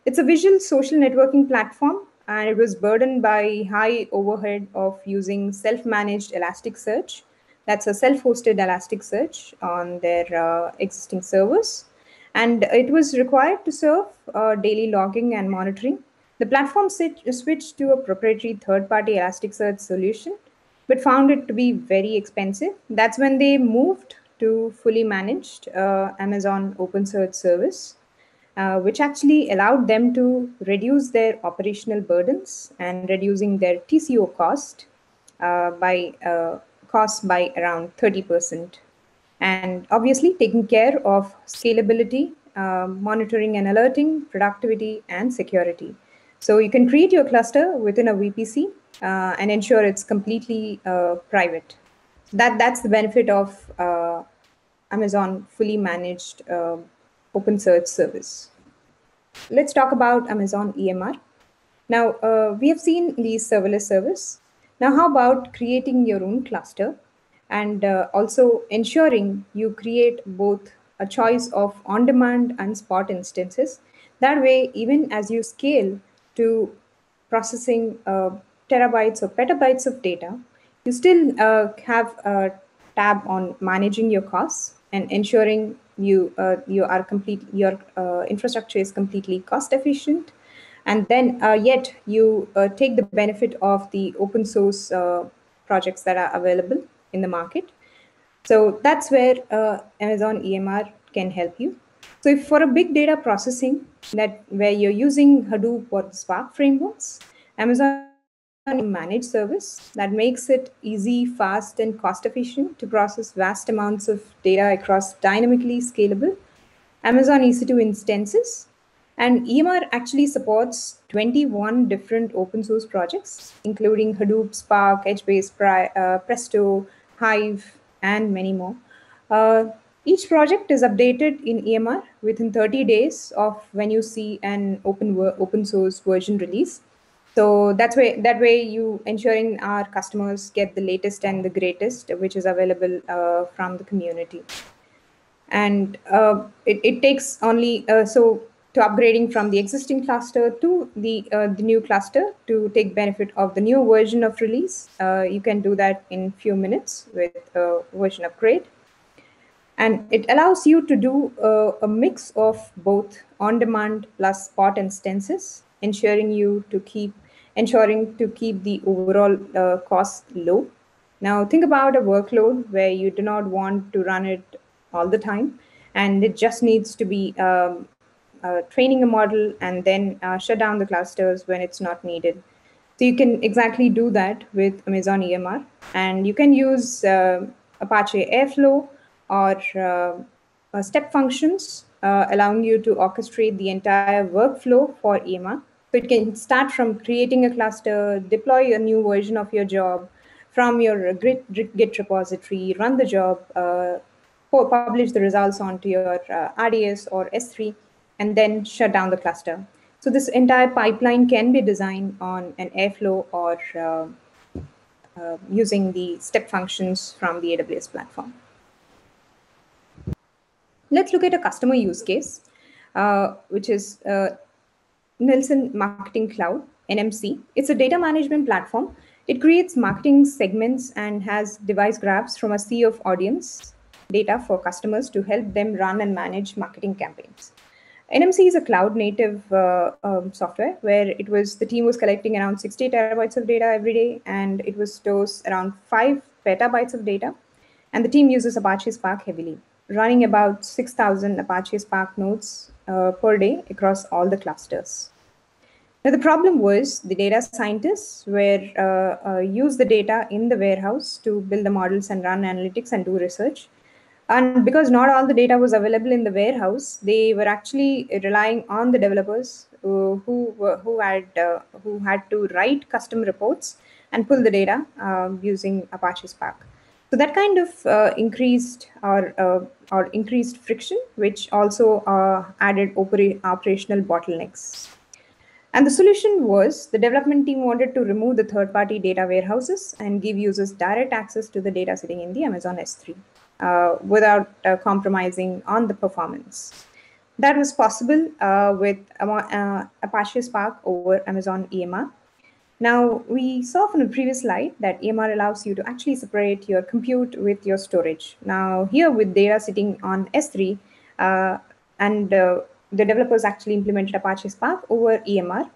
Speaker 1: It's a visual social networking platform, and it was burdened by high overhead of using self-managed Elasticsearch. That's a self-hosted Elasticsearch on their uh, existing servers. And it was required to serve uh, daily logging and monitoring. The platform switched to a proprietary third-party Elasticsearch solution, but found it to be very expensive. That's when they moved to fully managed uh, Amazon OpenSearch service uh, which actually allowed them to reduce their operational burdens and reducing their TCO cost uh, by uh, cost by around 30%. And obviously taking care of scalability, um, monitoring and alerting, productivity, and security. So you can create your cluster within a VPC uh, and ensure it's completely uh, private. That, that's the benefit of uh, Amazon fully managed open search service. Let's talk about Amazon EMR. Now, uh, we have seen the serverless service. Now, how about creating your own cluster and uh, also ensuring you create both a choice of on-demand and spot instances. That way, even as you scale to processing uh, terabytes or petabytes of data, you still uh, have a tab on managing your costs and ensuring you uh, you are complete your uh, infrastructure is completely cost efficient and then uh, yet you uh, take the benefit of the open source projects that are available in the market so that's where uh, amazon emr can help you so if for a big data processing that where you're using hadoop or spark frameworks amazon managed service that makes it easy, fast, and cost efficient to process vast amounts of data across dynamically scalable Amazon EC2 instances. And EMR actually supports 21 different open source projects, including Hadoop, Spark, HBase, uh, Presto, Hive, and many more. Uh, each project is updated in EMR within 30 days of when you see an open open source version release so that's way that way you ensuring our customers get the latest and the greatest which is available uh, from the community and uh, it, it takes only uh, so to upgrading from the existing cluster to the uh, the new cluster to take benefit of the new version of release uh, you can do that in few minutes with a version upgrade and it allows you to do uh, a mix of both on demand plus spot instances ensuring you to keep ensuring to keep the overall uh, cost low. Now, think about a workload where you do not want to run it all the time, and it just needs to be um, training a model and then uh, shut down the clusters when it's not needed. So you can exactly do that with Amazon EMR, and you can use uh, Apache Airflow or uh, step functions, allowing you to orchestrate the entire workflow for EMR. So it can start from creating a cluster, deploy a new version of your job from your Git, Git repository, run the job, uh, publish the results onto your uh, RDS or S3, and then shut down the cluster. So this entire pipeline can be designed on an Airflow or uh, uh, using the step functions from the AWS platform. Let's look at a customer use case, uh, which is uh, Nielsen Marketing Cloud, NMC. It's a data management platform. It creates marketing segments and has device graphs from a sea of audience data for customers to help them run and manage marketing campaigns. NMC is a cloud native uh, um, software where it was the team was collecting around 60 terabytes of data every day and it was stores around five petabytes of data. And the team uses Apache Spark heavily running about 6,000 Apache Spark nodes uh, per day across all the clusters. Now, the problem was the data scientists were uh, uh, use the data in the warehouse to build the models and run analytics and do research. And because not all the data was available in the warehouse, they were actually relying on the developers who who, who had uh, who had to write custom reports and pull the data um, using Apache Spark. So that kind of uh, increased or uh, or increased friction, which also uh, added opera- operational bottlenecks. And the solution was the development team wanted to remove the third-party data warehouses and give users direct access to the data sitting in the Amazon S3 uh, without uh, compromising on the performance. That was possible uh, with Apache Spark over Amazon EMR now, we saw from the previous slide that EMR allows you to actually separate your compute with your storage. Now, here with data sitting on S3, uh, and uh, the developers actually implemented Apache Spark over EMR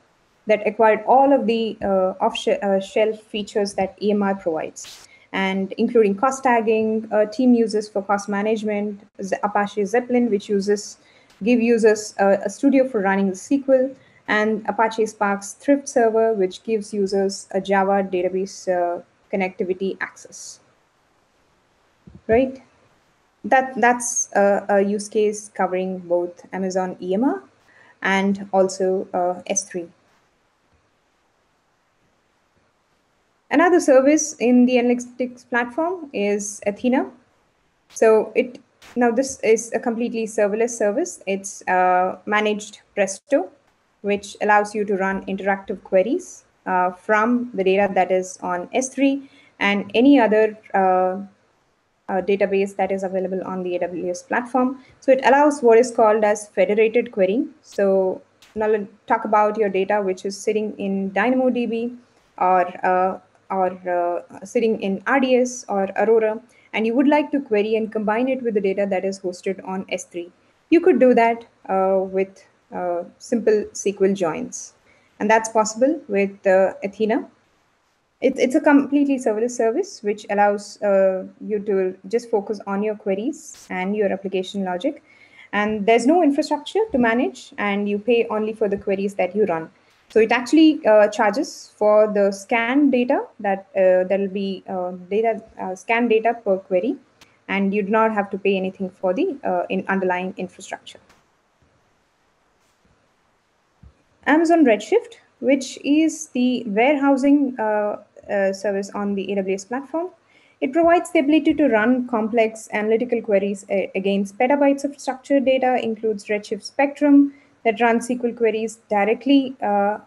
Speaker 1: that acquired all of the uh, off-shelf uh, features that EMR provides, and including cost tagging, uh, team uses for cost management, Apache Zeppelin, which uses give users a, a studio for running the SQL, and Apache Spark's Thrift server, which gives users a Java database uh, connectivity access. Right? That, that's a, a, use case covering both Amazon EMR and also uh, S3. Another service in the analytics platform is Athena. So it now this is a completely serverless service. It's uh, managed Presto which allows you to run interactive queries uh, from the data that is on S3 and any other uh, uh, database that is available on the AWS platform. So it allows what is called as federated querying. So now talk about your data, which is sitting in DynamoDB or uh, or uh, sitting in RDS or Aurora, and you would like to query and combine it with the data that is hosted on S3. You could do that uh, with uh, simple SQL joins. And that's possible with Athena. It, it's a completely serverless service which allows uh, you to just focus on your queries and your application logic. And there's no infrastructure to manage, and you pay only for the queries that you run. So it actually uh, charges for the scan data that uh, there will be uh, data scan data per query, and you do not have to pay anything for the in underlying infrastructure. Amazon Redshift, which is the warehousing uh, service on the AWS platform. It provides the ability to run complex analytical queries against petabytes of structured data, includes Redshift Spectrum that runs SQL queries directly uh,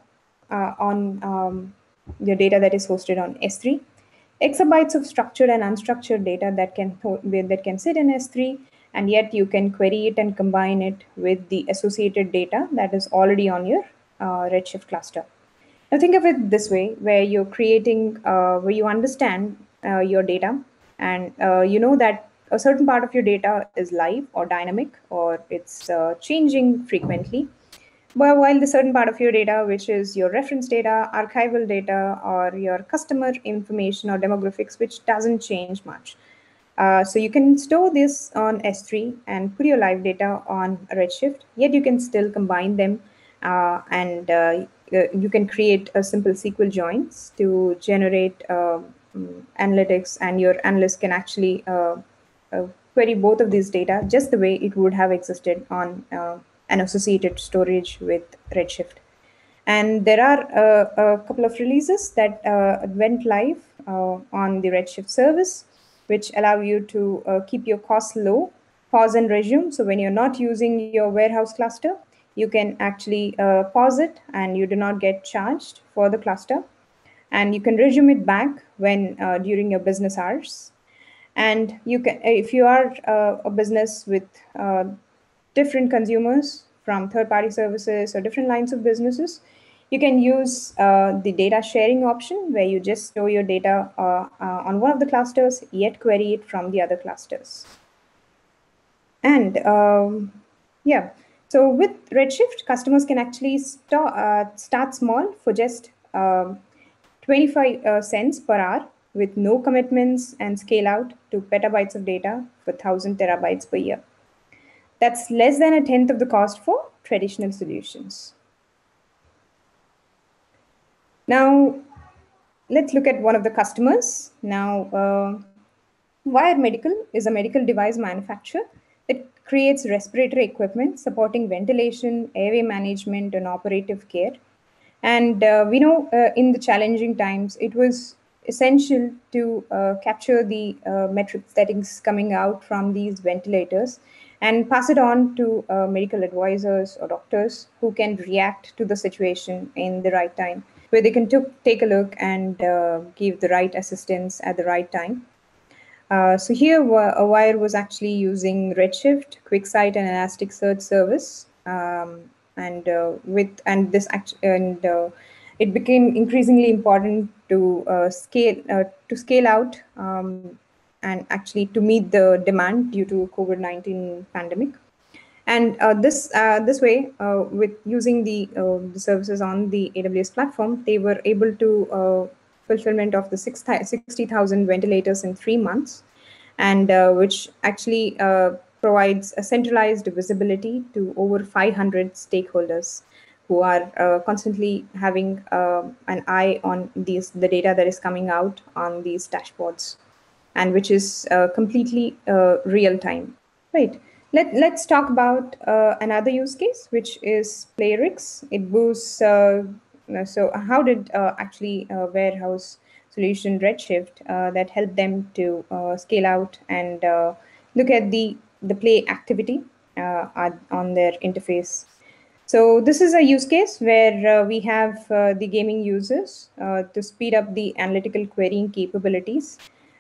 Speaker 1: uh, on um, your data that is hosted on S3. Exabytes of structured and unstructured data that can that can sit in S3, and yet you can query it and combine it with the associated data that is already on your uh, Redshift cluster. Now think of it this way, where you're creating, uh, where you understand uh, your data and you know that a certain part of your data is live or dynamic or it's changing frequently But while the certain part of your data, which is your reference data, archival data, or your customer information or demographics, which doesn't change much. Uh, so you can store this on S3 and put your live data on Redshift, yet you can still combine them uh, and uh, you can create a simple SQL joins to generate um, analytics and your analyst can actually uh, uh, query both of these data just the way it would have existed on uh, an associated storage with Redshift. And there are a couple of releases that went live on the Redshift service which allow you to uh, keep your costs low, pause and resume. So when you're not using your warehouse cluster, you can actually uh, pause it and you do not get charged for the cluster. And you can resume it back when uh, during your business hours. And you can, if you are uh, a business with uh, different consumers from third-party services or different lines of businesses, you can use uh, the data sharing option where you just store your data uh, uh, on one of the clusters, yet query it from the other clusters. And um, yeah, so with Redshift, customers can actually start, uh, start small for just um, 25 uh, cents per hour with no commitments and scale out to petabytes of data for 1000 terabytes per year. That's less than a tenth of the cost for traditional solutions. Now, let's look at one of the customers. Now, uh, Vyaire Medical is a medical device manufacturer that creates respiratory equipment supporting ventilation, airway management, and operative care. And uh, we know uh, in the challenging times, it was essential to uh, capture the uh, metric settings coming out from these ventilators and pass it on to uh, medical advisors or doctors who can react to the situation in the right time where they can take a look and uh, give the right assistance at the right time. Uh, so here, Vyaire was actually using Redshift, QuickSight, and Elasticsearch service, um, and uh, with and this act- and it became increasingly important to uh, scale uh, to scale out um, and actually to meet the demand due to COVID nineteen pandemic. And uh, this uh, this way, uh, with using the, the services on the AWS platform, they were able to fulfillment of the 60,000 ventilators in three months, and which actually provides a centralized visibility to over 500 stakeholders who are uh, constantly having uh, an eye on these the data that is coming out on these dashboards and which is uh, completely real time right let, let's talk about uh, another use case, which is Playrix. It boosts, uh, so how did uh, actually uh, warehouse solution Redshift uh, that helped them to uh, scale out and look at the, the play activity on their interface. So this is a use case where we have the gaming users to speed up the analytical querying capabilities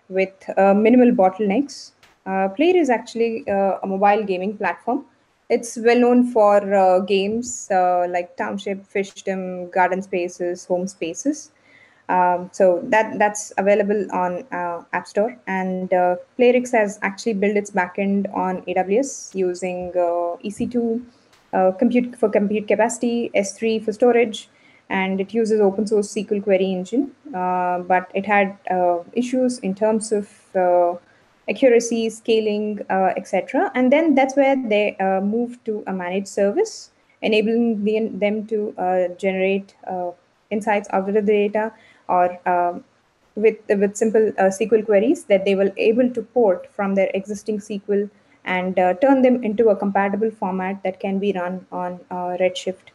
Speaker 1: with minimal bottlenecks uh, Playrix actually uh, a mobile gaming platform. It's well known for uh, games uh, like Township, Fishdom, Gardenscapes, Home Spaces. Um, so that that's available on uh, App Store. And uh, Playrix has actually built its backend on AWS using EC2 compute for compute capacity, S3 for storage, and it uses open source SQL query engine. but it had issues in terms of accuracy, scaling, uh, etc. And then that's where they uh, move to a managed service, enabling the, them to uh, generate uh, insights out of the data or um, with with simple uh, SQL queries that they were able to port from their existing SQL and uh, turn them into a compatible format that can be run on Redshift.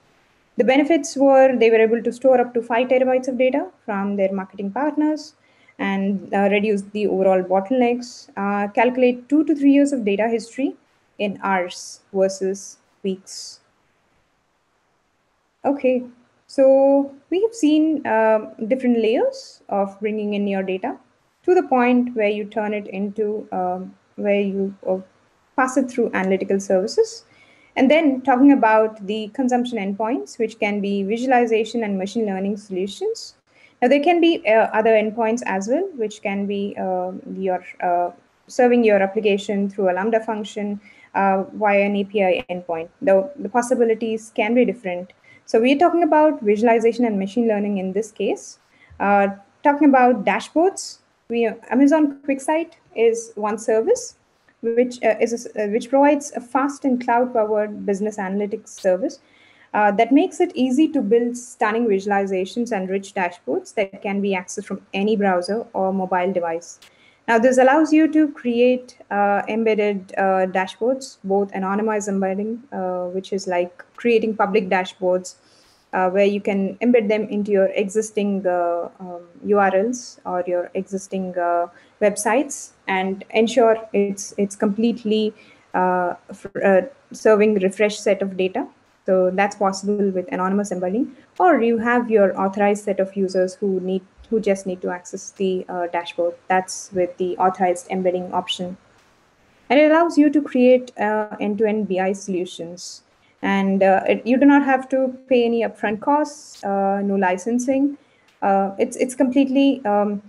Speaker 1: The benefits were they were able to store up to five terabytes of data from their marketing partners and uh, reduce the overall bottlenecks, uh, calculate two to three years of data history in hours versus weeks. Okay, so we have seen uh, different layers of bringing in your data to the point where you turn it into um, where you uh, pass it through analytical services. And then talking about the consumption endpoints, which can be visualization and machine learning solutions now, there can be uh, other endpoints as well, which can be uh, your uh, serving your application through a Lambda function, uh, via an API endpoint, though the possibilities can be different. So we're talking about visualization and machine learning in this case. Uh, talking about dashboards, we Amazon QuickSight is one service which uh, is a, uh, which provides a fast and cloud-powered business analytics service uh, that makes it easy to build stunning visualizations and rich dashboards that can be accessed from any browser or mobile device. Now, this allows you to create uh, embedded uh, dashboards, both anonymized embedding, uh, which is like creating public dashboards where you can embed them into your existing um, URLs or your existing websites and ensure it's it's completely serving refreshed set of data so that's possible with anonymous embedding, or you have your authorized set of users who need who just need to access the uh, dashboard. That's with the authorized embedding option, and it allows you to create uh, end-to-end BI solutions. And uh, it, you do not have to pay any upfront costs, uh, no licensing. Uh, it's it's completely um,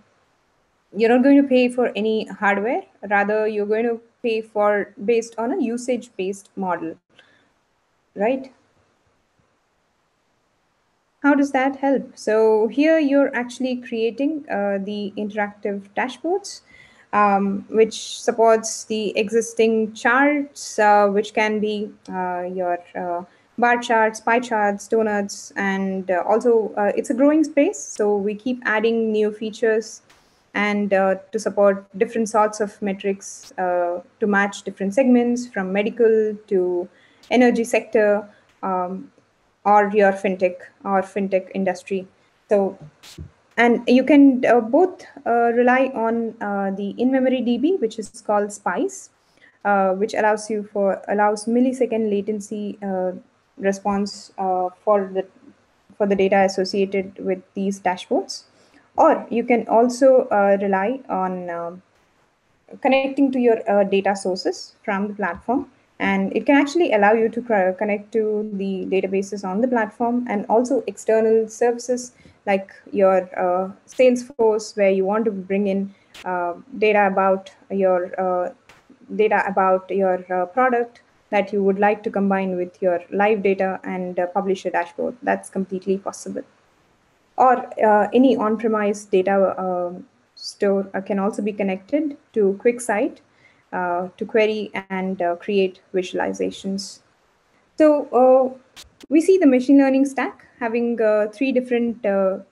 Speaker 1: you're not going to pay for any hardware. Rather, you're going to pay for based on a usage-based model, right? How does that help? So here you're actually creating uh, the interactive dashboards, um, which supports the existing charts, uh, which can be uh, your uh, bar charts, pie charts, donuts, and uh, also uh, it's a growing space. So we keep adding new features and to support different sorts of metrics to match different segments from medical to energy sector. Um, or your fintech or fintech industry. So, and you can uh, both uh, rely on uh, the in-memory DB, which is called Spice, uh, which allows you for allows millisecond latency uh, response uh, for the for the data associated with these dashboards, or you can also rely on um, connecting to your data sources from the platform and it can actually allow you to connect to the databases on the platform and also external services like your uh, Salesforce, where you want to bring in uh, data about your uh, data about your uh, product that you would like to combine with your live data and uh, publish a dashboard. That's completely possible. Or uh, any on-premise data um, store can also be connected to QuickSight uh, to query and uh, create visualizations. So uh, we see the machine learning stack having three different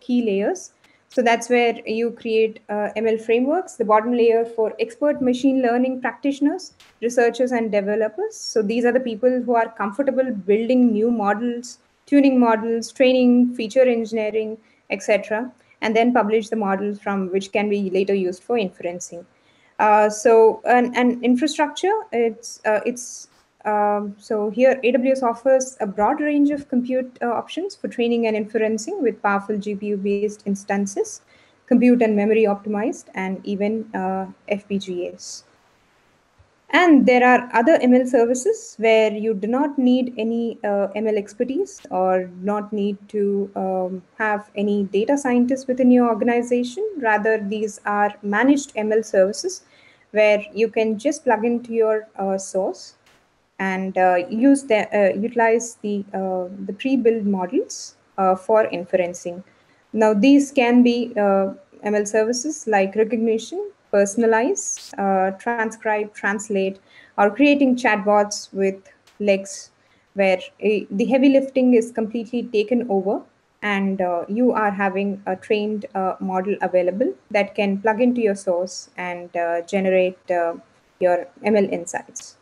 Speaker 1: key layers. So that's where you create uh, ML frameworks, the bottom layer for expert machine learning practitioners, researchers, and developers. So these are the people who are comfortable building new models, tuning models, training, feature engineering, etc., and then publish the models from which can be later used for inferencing. Uh, so an, an infrastructure, it's uh, it's um, so here AWS offers a broad range of compute uh, options for training and inferencing with powerful GPU-based instances, compute and memory optimized, and even uh, FPGAs. And there are other ML services where you do not need any uh, ML expertise or not need to um, have any data scientists within your organization. Rather, these are managed ML services where you can just plug into your uh, source and uh, use the uh, utilize the uh, the pre-built models uh, for inferencing. Now these can be ML services like Rekognition, personalize, transcribe, translate, or creating chatbots with Lex where the heavy lifting is completely taken over and uh, you are having a trained uh, model available that can plug into your source and uh, generate uh, your ML insights.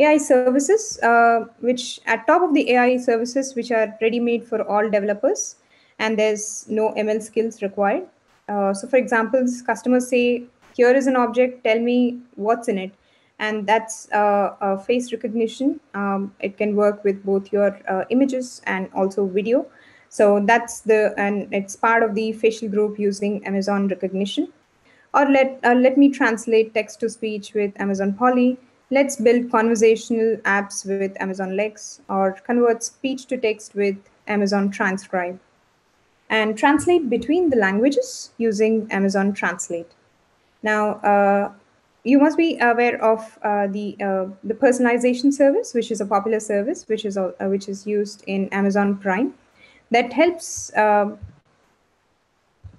Speaker 1: AI services, uh, which at top of the AI services, which are ready-made for all developers, and there's no ML skills required. Uh, so for example, customers say, here is an object, tell me what's in it and that's uh, a face recognition. Um, it can work with both your uh, images and also video. So that's the and it's part of the facial group using Amazon Rekognition. Or let uh, let me translate text to speech with Amazon Polly. Let's build conversational apps with Amazon Lex, or convert speech to text with Amazon Transcribe, and translate between the languages using Amazon Translate. Now, uh, you must be aware of uh, the uh, the personalization service, which is a popular service, which is uh, which is used in Amazon Prime, that helps um,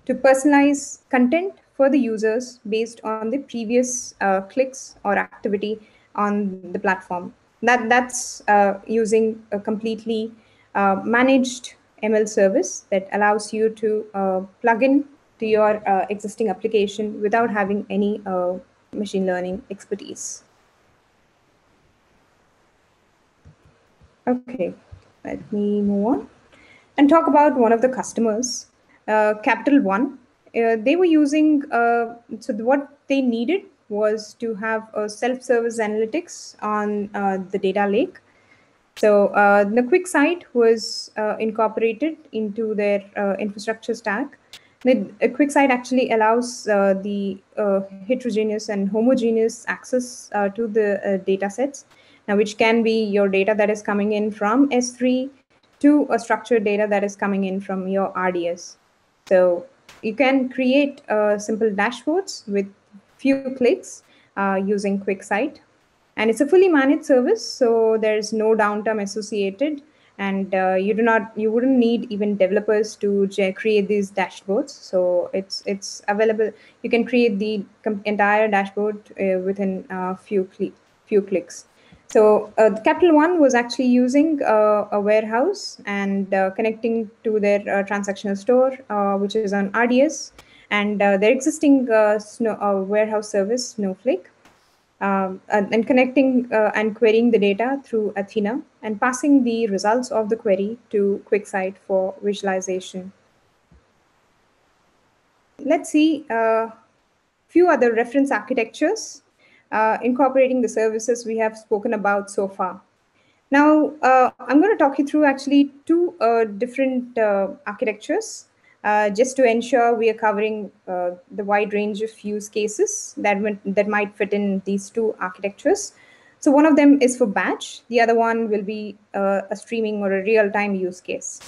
Speaker 1: to personalize content for the users based on the previous uh, clicks or activity on the platform. That that's uh, using a completely uh, managed ML service that allows you to plug in to your existing application without having any machine learning expertise. Okay, let me move on and talk about one of the customers, uh, Capital One. Uh, they were using, uh, so what they needed was to have a self-service analytics on uh, the data lake. So uh, the QuickSight was uh, incorporated into their infrastructure stack the QuickSight actually allows uh, the uh, heterogeneous and homogeneous access uh, to the uh, data sets, now which can be your data that is coming in from S3 to a structured data that is coming in from your RDS. So you can create uh, simple dashboards with few clicks uh, using QuickSight. And it's a fully managed service, so there's no downtime associated. And uh, you do not you wouldn't need even developers to create these dashboards. So it's it's available. You can create the entire dashboard uh, within a few cl- few clicks. So uh, capital one was actually using uh, a warehouse and uh, connecting to their uh, transactional store which is on rds and their existing snow, warehouse service snowflake um, and, and, connecting uh, and querying the data through Athena and passing the results of the query to QuickSight for visualization. Let's see a uh, few other reference architectures uh, incorporating the services we have spoken about so far. Now, uh, I'm going to talk you through actually two uh, different uh, architectures uh, just to ensure we are covering uh, the wide range of use cases that, that might fit in these two architectures. So one of them is for batch. The other one will be uh, a streaming or a real-time use case.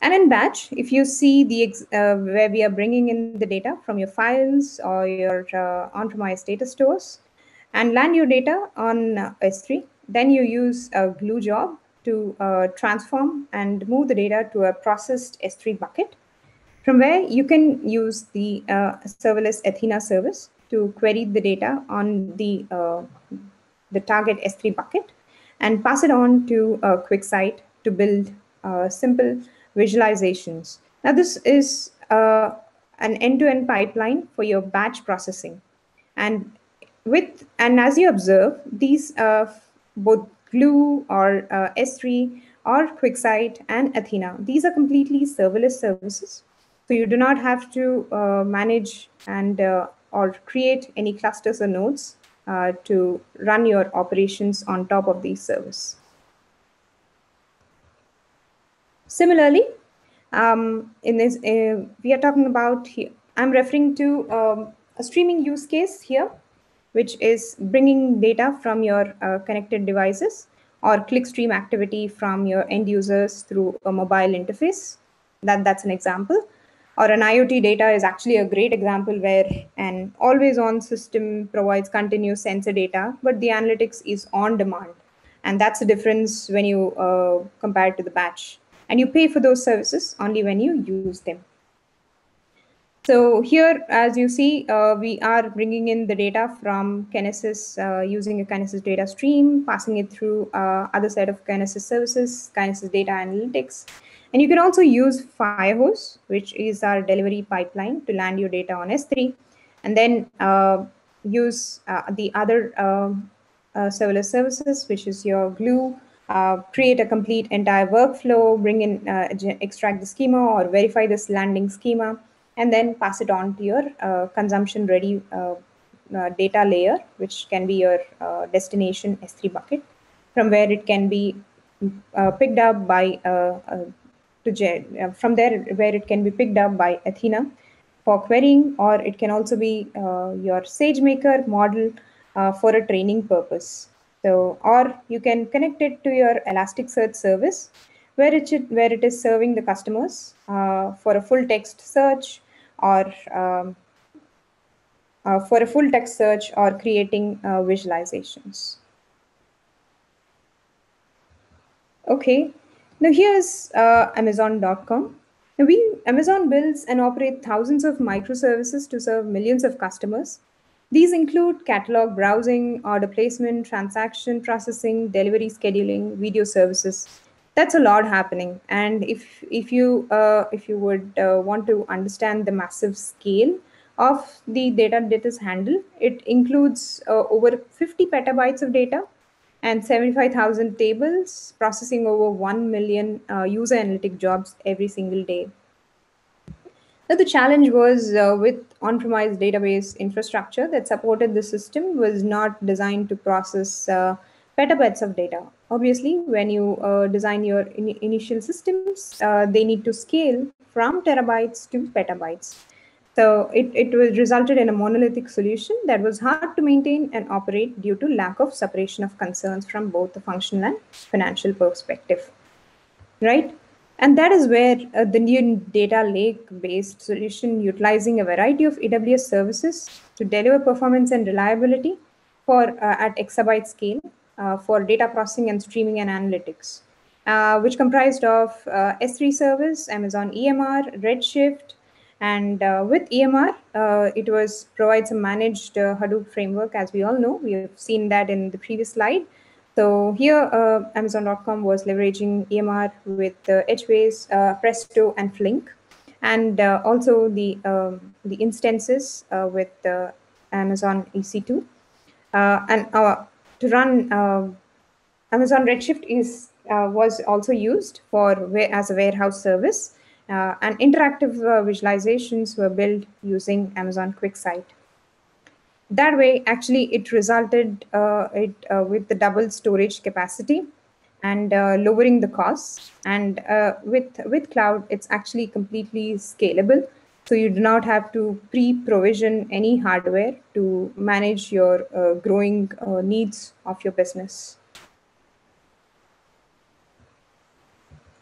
Speaker 1: And in batch, if you see the uh, where we are bringing in the data from your files or your uh, on-premise data stores and land your data on uh, S3, then you use a glue job to transform and move the data to a processed S3 bucket from where you can use the uh, serverless Athena service to query the data on the, uh, the target S3 bucket and pass it on to a QuickSight to build uh, simple visualizations. Now, this is uh, an end-to-end pipeline for your batch processing. And with and as you observe, these uh, both Glue or uh, S3 or QuickSight and Athena, these are completely serverless services so you do not have to uh, manage and uh, or create any clusters or nodes uh, to run your operations on top of these servers. Similarly, um, in this, uh, we are talking about here, I'm referring to um, a streaming use case here, which is bringing data from your uh, connected devices or clickstream activity from your end users through a mobile interface. That, that's an example or an IoT data is actually a great example where an always on system provides continuous sensor data, but the analytics is on demand. And that's the difference when you uh, compare it to the batch. And you pay for those services only when you use them. So here, as you see, uh, we are bringing in the data from Kinesis uh, using a Kinesis data stream, passing it through uh, other set of Kinesis services, Kinesis data analytics, and you can also use Firehose, which is our delivery pipeline to land your data on S3, and then uh, use uh, the other uh, uh serverless services, which is your Glue, uh, create a complete entire workflow, bring in, uh, extract the schema or verify this landing schema, and then pass it on to your consumption ready data layer, which can be your destination S3 bucket, from where it can be picked up by to uh, from there where it can be picked up by Athena for querying, or it can also be uh, your SageMaker model uh, for a training purpose. So, or you can connect it to your Elasticsearch service, where it should, where it is serving the customers uh, for a full text search or um, uh, for a full text search or creating uh, visualizations. Okay, now here's uh, Amazon.com. Now we Amazon builds and operates thousands of microservices to serve millions of customers. These include catalog browsing, order placement, transaction processing, delivery scheduling, video services. That's a lot happening. And if if you uh, if you would uh, want to understand the massive scale of the data that is handled, it includes uh, over 50 petabytes of data and 75,000 tables, processing over 1 million uh, user analytic jobs every single day. Now, the challenge was uh, with on-premise database infrastructure that supported the system was not designed to process uh, petabytes of data. Obviously, when you uh, design your in initial systems, uh, they need to scale from terabytes to petabytes. So it, it was resulted in a monolithic solution that was hard to maintain and operate due to lack of separation of concerns from both the functional and financial perspective. Right? And that is where uh, the new data lake based solution utilizing a variety of AWS services to deliver performance and reliability for uh, at exabyte scale uh, for data processing and streaming and analytics, uh, which comprised of uh, S3 service, Amazon EMR, Redshift, and uh, with EMR, uh, it was provides a managed uh, Hadoop framework, as we all know. We have seen that in the previous slide. So here, uh, Amazon.com was leveraging EMR with uh, HBase, uh, Presto, and Flink, and also the um, the instances with Amazon EC2. and to run Amazon Redshift is was also used for as a warehouse service uh, and interactive uh, visualizations were built using Amazon QuickSight. That way, actually, it resulted uh, it uh, with the double storage capacity and uh, lowering the costs. And uh, with with cloud, it's actually completely scalable. So you do not have to pre-provision any hardware to manage your growing needs of your business.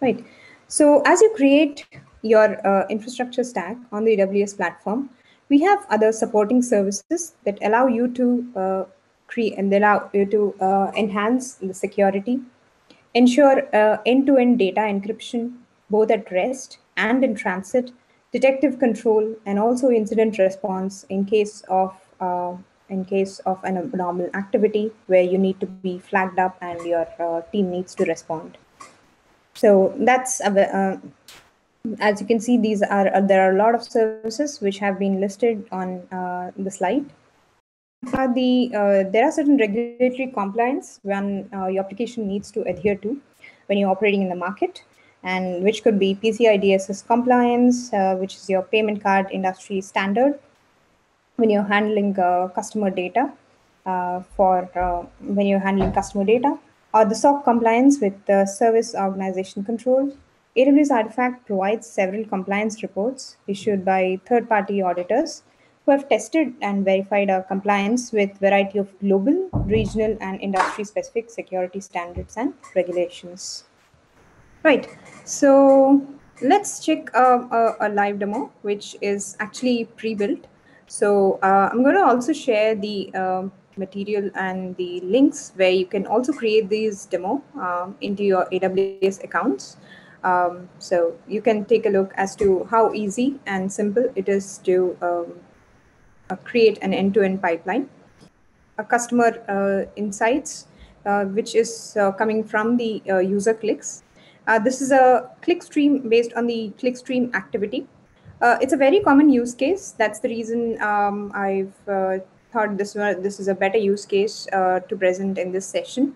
Speaker 1: Right. So as you create your uh, infrastructure stack on the AWS platform, we have other supporting services that allow you to uh, create and allow you to uh, enhance the security, ensure uh, end-to-end data encryption, both at rest and in transit, detective control, and also incident response in case of uh, in case of an abnormal activity where you need to be flagged up and your uh, team needs to respond. So that's uh, as you can see, these are uh, there are a lot of services which have been listed on uh, the slide. Uh, the uh, there are certain regulatory compliance when uh, your application needs to adhere to when you're operating in the market, and which could be PCI DSS compliance, which is your payment card industry standard when you're handling customer data for when you're handling customer data or the SOC compliance with the Service Organization Control. AWS Artifact provides several compliance reports issued by third-party auditors who have tested and verified our compliance with variety of global, regional, and industry-specific security standards and regulations. Right, so let's check uh, a, a, live demo, which is actually pre-built. So uh, I'm going to also share the uh, material and the links where you can also create these demo um, into your AWS accounts. Um, so you can take a look as to how easy and simple it is to um, uh, create an end-to-end pipeline. A customer uh, insights, uh, which is uh, coming from the uh, user clicks. Uh, this is a click stream based on the click stream activity. it's a very common use case. That's the reason um, I've thought this was this is a better use case uh, to present in this session,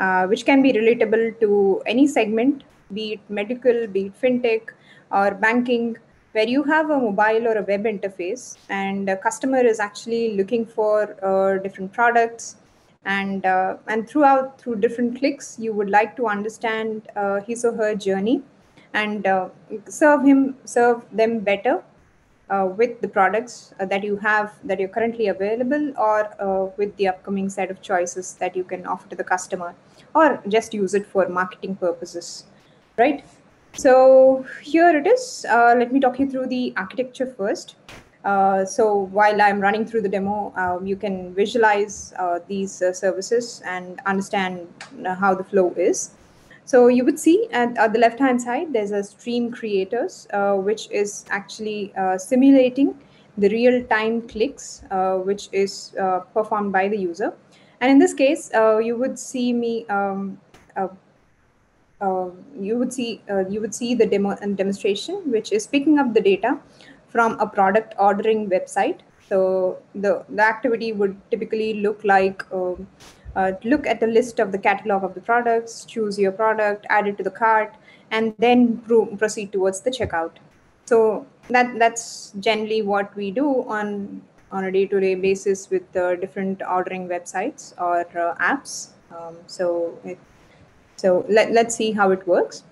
Speaker 1: uh, which can be relatable to any segment, be it medical, be it fintech, or banking, where you have a mobile or a web interface, and a customer is actually looking for uh, different products. And uh, and throughout through different clicks, you would like to understand uh, his or her journey, and uh, serve him serve them better uh, with the products uh, that you have that you're currently available or uh, with the upcoming set of choices that you can offer to the customer or just use it for marketing purposes right? So here it is. Uh, let me talk you through the architecture first. Uh, so while I'm running through the demo, um, you can visualize these services and understand how the flow is. So you would see at, at the left-hand side, there's a stream creators, uh, which is actually uh, simulating the real-time clicks, which is performed by the user. And in this case, you would see me um, uh, you would see uh, you would see the demo and demonstration, which is picking up the data from a product ordering website. So the the activity would typically look like. Um, uh, look at the list of the catalog of the products, choose your product, add it to the cart, and then pro- proceed towards the checkout. So that that's generally what we do on on a day-to-day basis with uh, different ordering websites or uh, apps. Um, so it, so let, let's see how it works.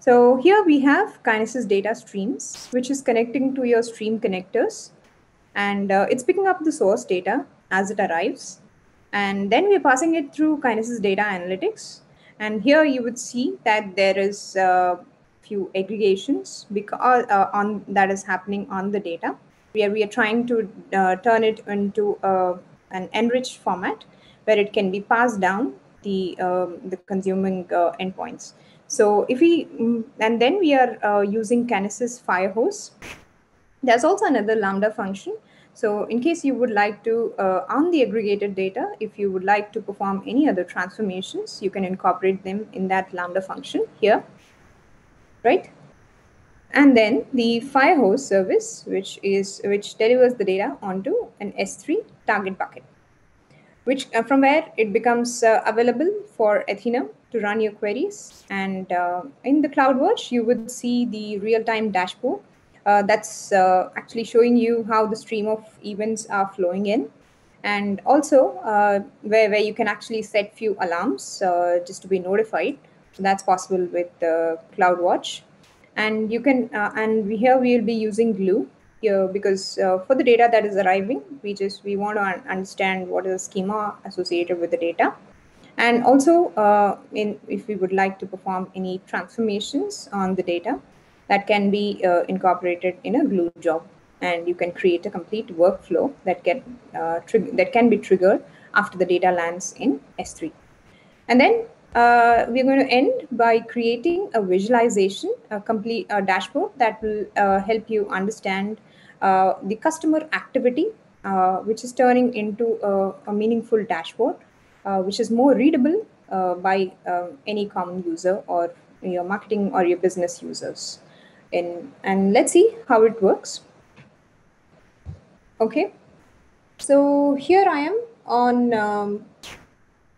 Speaker 1: So here we have Kinesis data streams, which is connecting to your stream connectors. And uh, it's picking up the source data as it arrives. And then we're passing it through Kinesis data analytics. And here you would see that there is a few aggregations because uh, on that is happening on the data. Where we are trying to uh, turn it into uh, an enriched format where it can be passed down the um, the consuming uh, endpoints. So if we mm, and then we are uh, using Kinesis Firehose. There's also another Lambda function. So in case you would like to, uh, on the aggregated data, if you would like to perform any other transformations, you can incorporate them in that Lambda function here, right? And then the Firehose service, which is which delivers the data onto an S3 target bucket which uh, from where it becomes uh, available for Athena to run your queries. And uh, in the CloudWatch, you would see the real-time dashboard uh, that's uh, actually showing you how the stream of events are flowing in. And also uh, where, where you can actually set few alarms just to be notified. So that's possible with CloudWatch. And you can, and we, here we'll be using Glue here because uh, for the data that is arriving we just we want to un- understand what is the schema associated with the data and also uh, in if we would like to perform any transformations on the data that can be uh, incorporated in a glue job and you can create a complete workflow that can uh, that can be triggered after the data lands in s3 and then uh, we're going to end by creating a visualization, a complete a dashboard that will uh, help you understand uh, the customer activity, uh, which is turning into a, a meaningful dashboard, uh, which is more readable by any common user or your marketing or your business users. And, and let's see how it works. Okay, so here I am on um,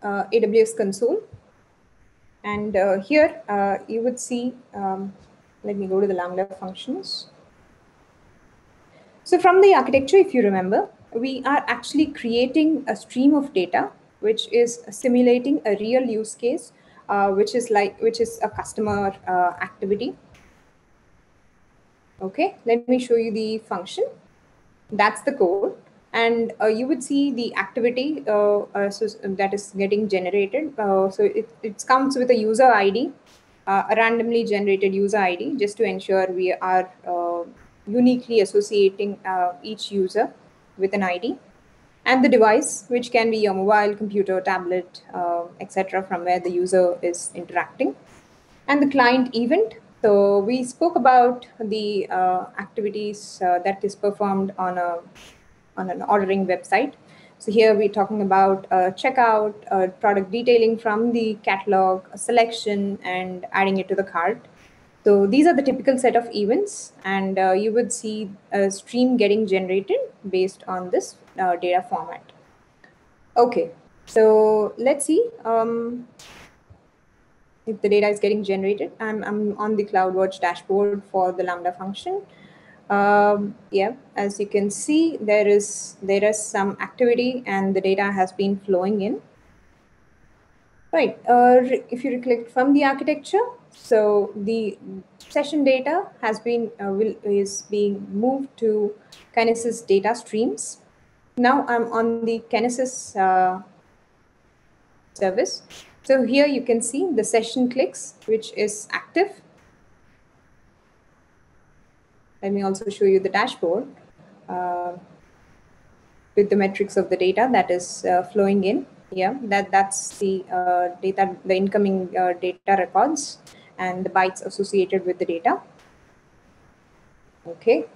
Speaker 1: uh, AWS console. And uh, here uh, you would see, um, let me go to the Lambda functions. So from the architecture, if you remember, we are actually creating a stream of data, which is simulating a real use case, uh, which is like, which is a customer uh, activity. Okay, let me show you the function. That's the code. And uh, you would see the activity uh, uh, so that is getting generated. Uh, so it, it comes with a user ID, a randomly generated user ID, just to ensure we are uniquely associating uh, each user with an ID, and the device, which can be your mobile, computer, tablet, uh, etc., from where the user is interacting, and the client event. So we spoke about the uh, activities uh, that is performed on a on an ordering website. So here we're talking about uh, checkout, uh, product detailing from the catalog, selection, and adding it to the cart. So these are the typical set of events, and uh, you would see a stream getting generated based on this uh, data format. Okay, so let's see um, if the data is getting generated. I'm, I'm on the CloudWatch dashboard for the Lambda function. Um, yeah, as you can see, there is there is some activity and the data has been flowing in. Right. Uh, if you recollect from the architecture, so the session data has been uh, will, is being moved to Kinesis data streams. Now I'm on the Kinesis uh, service. So here you can see the session clicks, which is active. Let me also show you the dashboard. uh, with the metrics of the data that is uh, flowing in. Yeah, that that's the uh, data, the incoming uh, data records and the bytes associated with the data. Okay,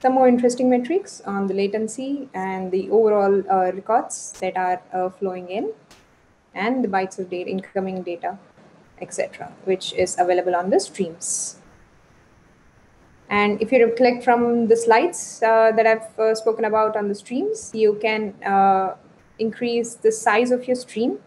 Speaker 1: some more interesting metrics on the latency and the overall uh, records that are uh, flowing in and the bytes of data, incoming data, etc., which is available on the streams. And if you recollect from the slides uh, that I've uh, spoken about on the streams, you can uh, increase the size of your stream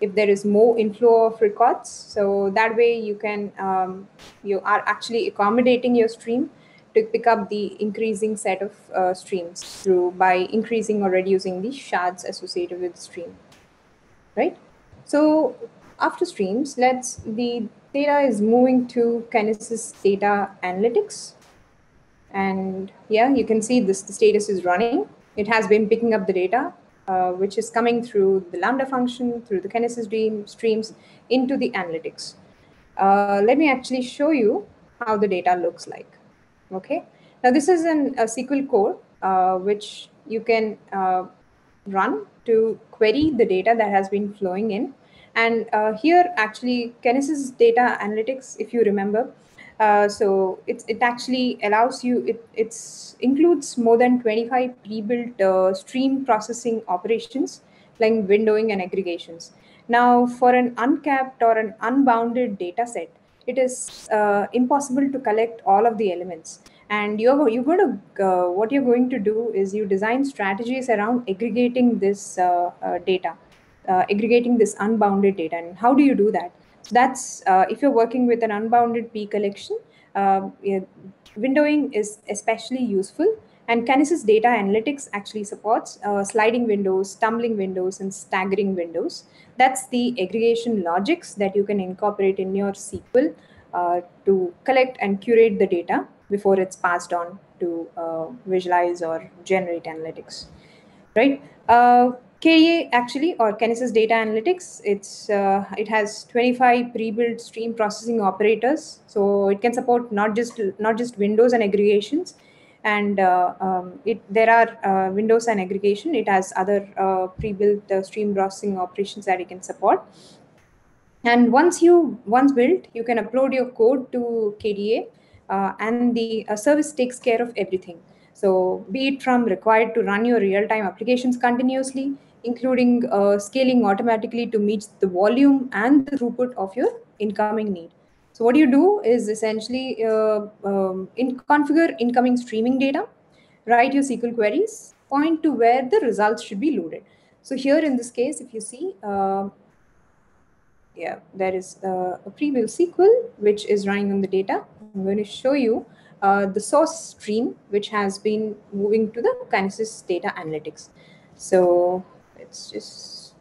Speaker 1: if there is more inflow of records. So that way you can, um, you are actually accommodating your stream to pick up the increasing set of uh, streams through by increasing or reducing the shards associated with the stream, right? So after streams, let's the data is moving to Kinesis data analytics. And yeah, you can see this the status is running. It has been picking up the data, uh, which is coming through the Lambda function, through the Kinesis stream, streams into the analytics. Uh, let me actually show you how the data looks like. Okay. Now this is an, a SQL core, uh, which you can uh, run to query the data that has been flowing in. And uh, here actually Kinesis data analytics, if you remember, uh, so it, it actually allows you, it it's includes more than 25 pre-built uh, stream processing operations like windowing and aggregations. Now for an uncapped or an unbounded data set, it is uh, impossible to collect all of the elements and you're you're going to uh, what you're going to do is you design strategies around aggregating this uh, uh, data uh, aggregating this unbounded data. And how do you do that? So that's uh, if you're working with an unbounded PCollection um, yeah, windowing is especially useful. And Kinesis data analytics actually supports uh, sliding windows tumbling windows and staggering windows. That's the aggregation logics that you can incorporate in your sql to collect and curate the data before it's passed on to uh, visualize or generate analytics, right? Uh, KDA actually, or Kinesis Data Analytics, it's uh, it has 25 pre-built stream processing operators, so it can support not just not just Windows and aggregations, and uh, um, it there are uh, Windows and aggregation. It has other uh, pre-built uh, stream processing operations that it can support. And once you once built, you can upload your code to KDA uh, and the uh, service takes care of everything. So be it from required to run your real-time applications continuously, including uh, scaling automatically to meet the volume and the throughput of your incoming need. So what you do is essentially uh, um, in configure incoming streaming data, write your SQL queries, point to where the results should be loaded. So here in this case, if you see, there is uh, a pre-built SQL which is running on the data. I'm going to show you uh, the source stream, which has been moving to the Kinesis data analytics. So let's just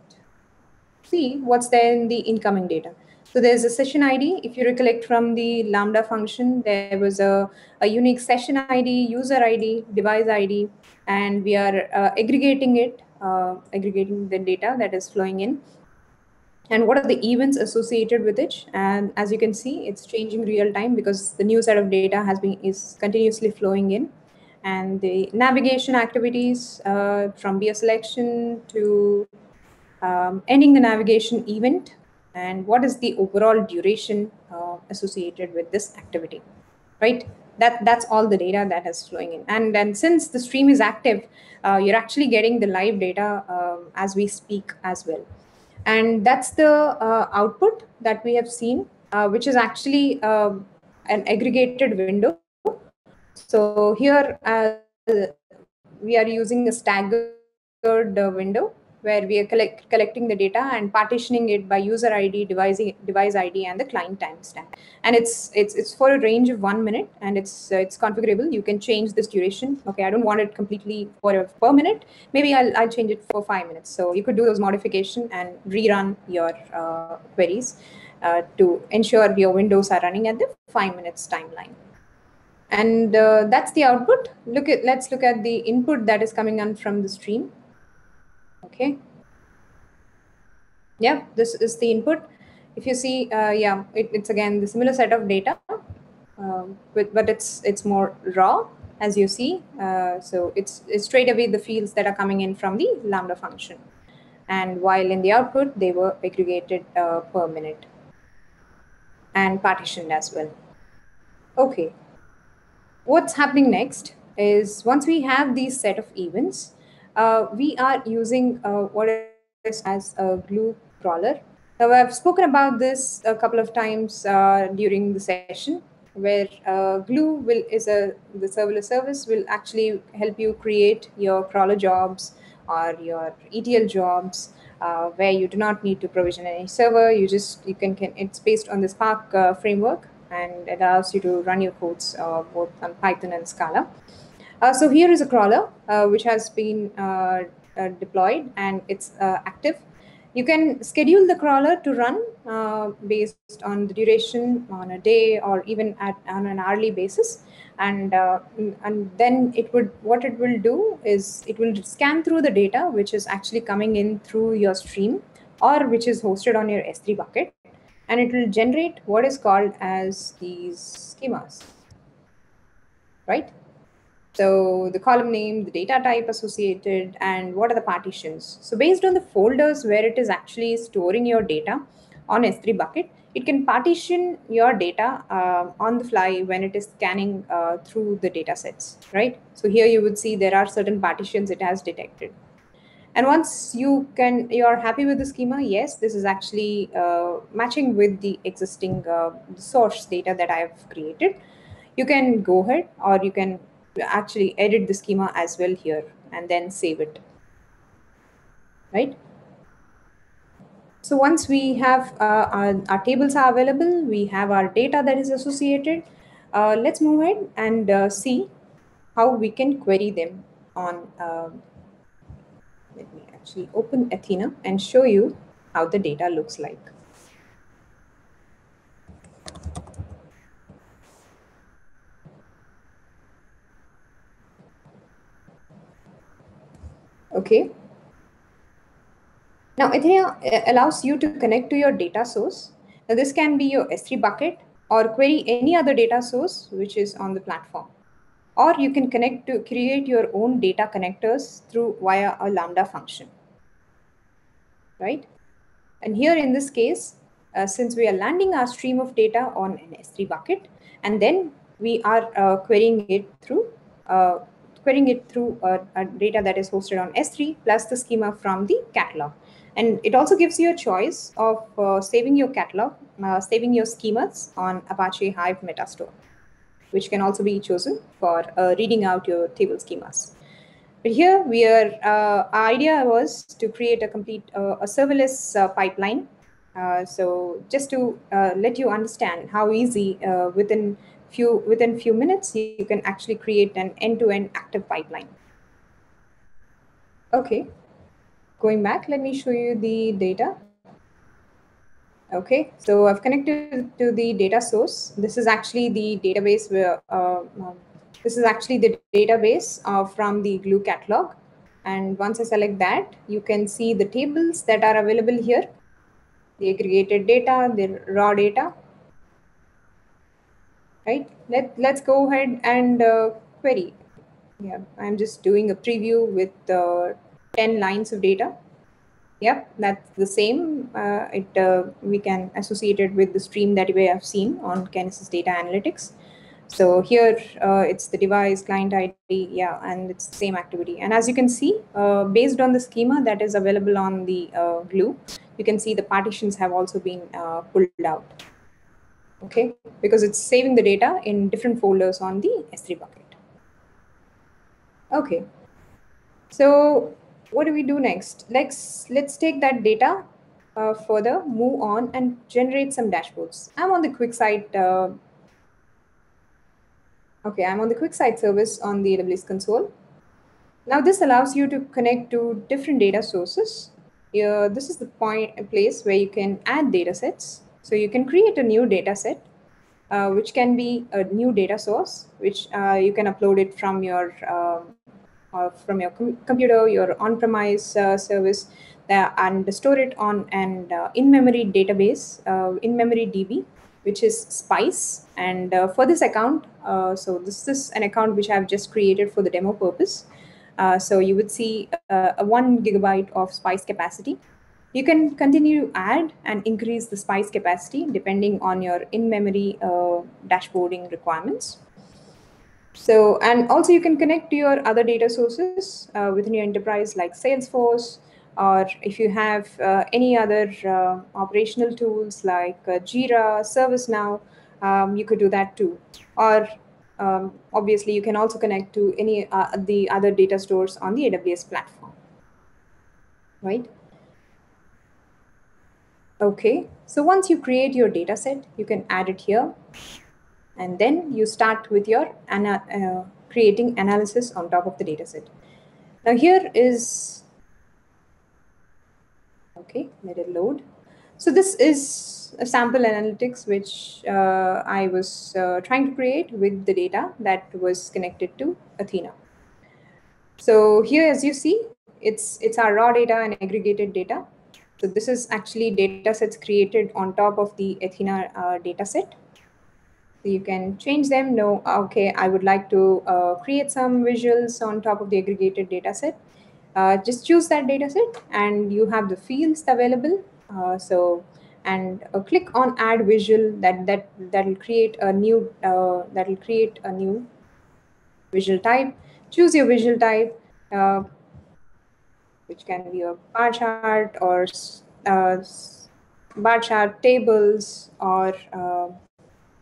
Speaker 1: see what's there in the incoming data. So there's a session ID. If you recollect from the Lambda function, there was a, a unique session ID, user ID, device ID, and we are uh, aggregating it, uh, aggregating the data that is flowing in and what are the events associated with it? And as you can see it's changing real time because the new set of data has been is continuously flowing in. And the navigation activities uh, from beer selection to um, ending the navigation event. And what is the overall duration uh, associated with this activity right? That that's all the data that is flowing in. And then since the stream is active uh, you're actually getting the live data um, as we speak as well and that's the uh, output that we have seen, uh, which is actually um, an aggregated window. So here uh, we are using a staggered uh, window where we are collect, collecting the data and partitioning it by user ID, device, device ID, and the client timestamp. And it's it's it's for a range of one minute, and it's uh, it's configurable. You can change this duration. Okay, I don't want it completely for a per minute. Maybe I'll I'll change it for five minutes. So you could do those modification and rerun your uh, queries uh, to ensure your windows are running at the five minutes timeline and uh, that's the output look at let's look at the input that is coming on from the stream okay yeah this is the input if you see uh, yeah it, it's again the similar set of data um, with, but it's it's more raw as you see. Uh, so it's, it's straight away the fields that are coming in from the Lambda function. And while in the output, they were aggregated uh, per minute and partitioned as well. Okay. What's happening next is once we have these set of events, uh, we are using uh, what is as a glue crawler. Now, I've spoken about this a couple of times uh, during the session, where uh, glue will is a the serverless service will actually help you create your crawler jobs or your ETL jobs uh, where you do not need to provision any server. You just you can, can it's based on the Spark uh, framework and it allows you to run your codes uh, both on Python and Scala. Uh, so here is a crawler uh, which has been uh, deployed and it's active. You can schedule the crawler to run based on the duration on a day or even at on an hourly basis. And uh, and then it would what it will do is it will scan through the data which is actually coming in through your stream or which is hosted on your S3 bucket. And it will generate what is called as these schemas right so the column name the data type associated and what are the partitions so based on the folders where it is actually storing your data on S3 bucket it can partition your data uh, on the fly when it is scanning uh, through the data sets, right? So here you would see there are certain partitions it has detected. And once you can, you are happy with the schema, yes, this is actually uh, matching with the existing uh, source data that I have created. You can go ahead or you can actually edit the schema as well here and then save it, right? So once we have uh, our, our, tables are available, we have our data that is associated. Uh, let's move ahead and uh, see how we can query them on. Um, let me actually open Athena and show you how the data looks like. Okay, now, Athena uh, allows you to connect to your data source. Now, this can be your S3 bucket or query any other data source which is on the platform. Or you can connect to create your own data connectors through via a Lambda function, right? And here in this case, uh, since we are landing our stream of data on an S3 bucket, and then we are uh, querying it through uh, querying it through uh, a data that is hosted on S3 plus the schema from the catalog. And it also gives you a choice of uh, saving your catalog, uh, saving your schemas on Apache Hive Metastore, which can also be chosen for uh, reading out your table schemas. But here we are, uh, our idea was to create a complete, uh, a serverless uh, pipeline. so just to let you understand how easy within few within few minutes you can actually create an end-to-end -end active pipeline. Okay, going back, let me show you the data. Okay, so I've connected to the data source. This is actually the database where uh, um, this is actually the database uh, from the Glue catalog. And once I select that, you can see the tables that are available here, the aggregated data, the raw data. Right, Let, let's go ahead and uh, query. Yeah, I'm just doing a preview with uh, 10 lines of data. Yep, that's the same. Uh, it uh, we can associate it with the stream that we have seen on Kinesis Data Analytics. So here uh, it's the device client ID, yeah, and it's the same activity. And as you can see, uh, based on the schema that is available on the uh, Glue, you can see the partitions have also been uh, pulled out. Okay, because it's saving the data in different folders on the S3 bucket. Okay, so what do we do next? Let's let's take that data uh, further, move on, and generate some dashboards. I'm on the QuickSight. Uh, okay, I'm on the QuickSight service on the AWS console. Now this allows you to connect to different data sources. Uh, this is the point, place where you can add data sets. So you can create a new data set, uh, which can be a new data source, which uh, you can upload it from your um, uh, from your com computer, your on-premise uh, service, and store it on an uh, in-memory database, in-memory DB, which is Spice. And for this account, so this is an account which I've just created for the demo purpose. Uh, so you would see uh, a one gigabyte of Spice capacity. You can continue to add and increase the Spice capacity depending on your in-memory uh, dashboarding requirements. So, and also you can connect to your other data sources uh, within your enterprise like Salesforce, or if you have uh, any other uh, operational tools like uh, Jira, ServiceNow, um, you could do that too. Or um, obviously, you can also connect to any uh, the other data stores on the AWS platform, right? Okay, so once you create your data set, you can add it here. And then you start with your ana uh, creating analysis on top of the data set. Now here is Okay, let it load. So this is a sample analytics which uh, I was uh, trying to create with the data that was connected to Athena. So here, as you see, it's it's our raw data and aggregated data. So this is actually data sets created on top of the Athena uh, data set. So you can change them. No, okay, I would like to uh, create some visuals on top of the aggregated data set uh, just choose that data set and you have the fields available. Uh, so and uh, click on add visual that that that will create a new uh, that will create a new visual type. Choose your visual type, uh, which can be a bar chart or uh, bar chart tables or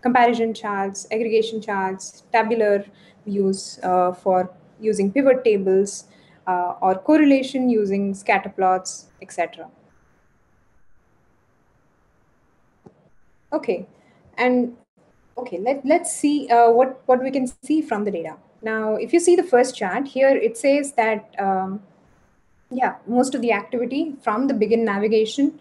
Speaker 1: comparison charts, aggregation charts, tabular views for using pivot tables, uh, or correlation using scatter plots, etc. Okay, and okay, let, let's see uh, what, what we can see from the data. Now, if you see the first chart here, it says that, um, yeah, most of the activity from the begin navigation,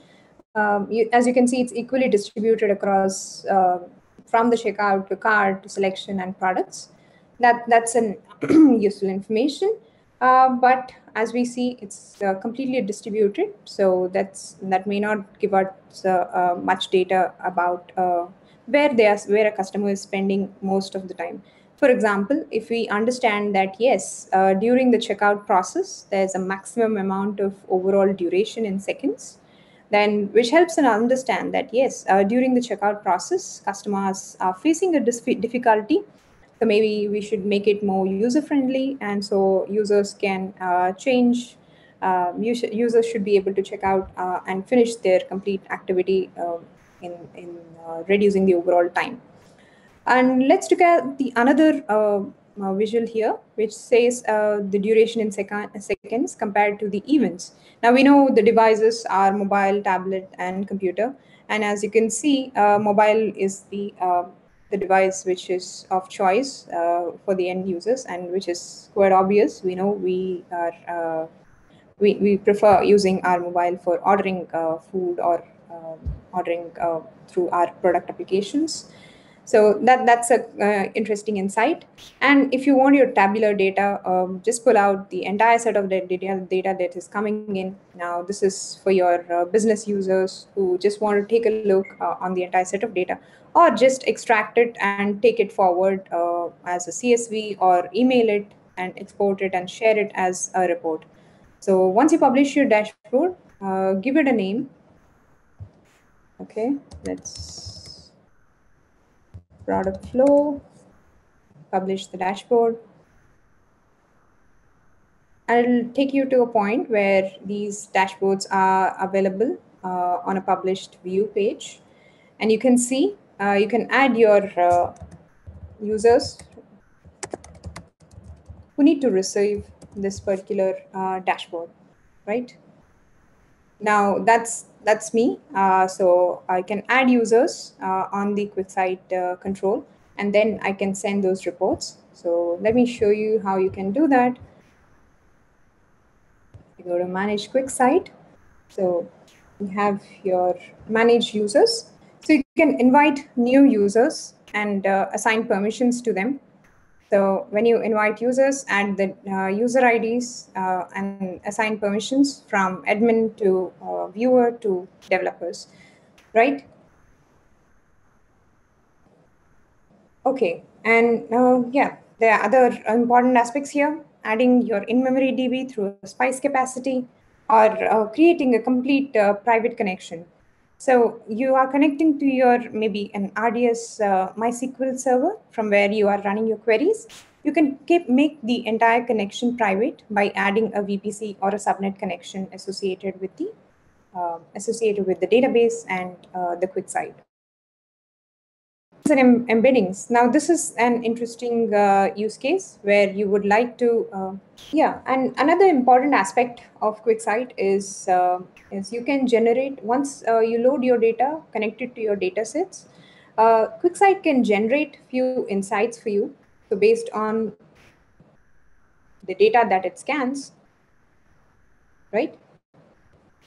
Speaker 1: um, you, as you can see, it's equally distributed across uh, from the checkout to cart to selection and products. That, that's an useful information. Uh, but as we see, it's uh, completely distributed. So that's that may not give us uh, uh much data about uh, where they are, where a customer is spending most of the time. For example, if we understand that yes, during the checkout process, there's a maximum amount of overall duration in seconds, then which helps us understand that yes, during the checkout process, customers are facing a difficulty so maybe we should make it more user friendly, and so users can uh, change. Uh, users should be able to check out uh, and finish their complete activity um, in in uh, reducing the overall time. And let's look at the another uh, uh, visual here, which says the duration in seconds compared to the events. Now we know the devices are mobile, tablet, and computer. And as you can see, mobile is the the device which is of choice uh, for the end users and which is quite obvious. We know we are uh, we, we prefer using our mobile for ordering uh, food or ordering uh, through our product applications. So that that's a uh, interesting insight. And if you want your tabular data, um, just pull out the entire set of the data, data that is coming in. Now this is for your uh, business users who just want to take a look uh, on the entire set of data, or just extract it and take it forward uh, as a CSV or email it and export it and share it as a report. So once you publish your dashboard, uh, give it a name. Okay, let's product flow, publish the dashboard. It'll take you to a point where these dashboards are available uh, on a published view page. And you can see, uh, you can add your uh, users who need to receive this particular uh, dashboard, right? Now that's that's me. Uh, so I can add users uh, on the QuickSight uh, control, and then I can send those reports. So let me show you how you can do that. You go to Manage QuickSight. So you have your Manage Users. So you can invite new users and uh, assign permissions to them. So when you invite users, add the uh, user IDs uh, and assign permissions from admin to uh, viewer to developers, right? Okay, and uh, yeah, there are other important aspects here. Adding your in-memory DB through Spice capacity or uh, creating a complete uh, private connection. So you are connecting to your maybe an RDS uh, MySQL server from where you are running your queries. You can keep, make the entire connection private by adding a VPC or a subnet connection associated with the uh, associated with the database and uh, the QuickSight and em embeddings. Now, this is an interesting uh, use case where you would like to, uh, yeah. And another important aspect of QuickSight is uh, is you can generate once uh, you load your data connected to your data sets. Uh, QuickSight can generate few insights for you. So based on the data that it scans, right?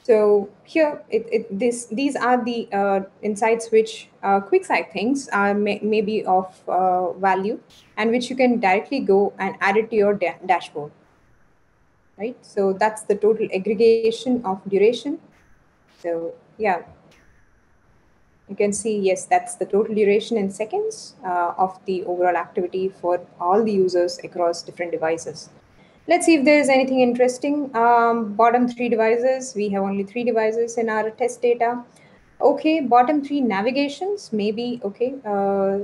Speaker 1: So here, it, it, this, these are the uh, insights which uh, QuickSight thinks are may, may be of uh, value and which you can directly go and add it to your da dashboard. Right. So that's the total aggregation of duration. So yeah, you can see, yes, that's the total duration in seconds uh, of the overall activity for all the users across different devices. Let's see if there's anything interesting. Um, bottom three devices, we have only three devices in our test data. Okay, bottom three navigations, maybe, okay. Uh,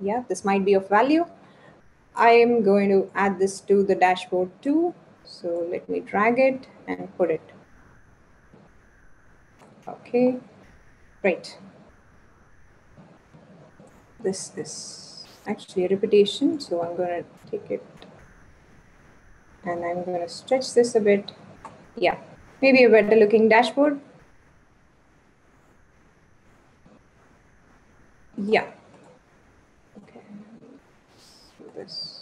Speaker 1: yeah, this might be of value. I am going to add this to the dashboard too. So let me drag it and put it. Okay, great. This is actually a repetition, so I'm going to take it and I'm going to stretch this a bit. Yeah, maybe a better looking dashboard. Yeah. Okay. do this.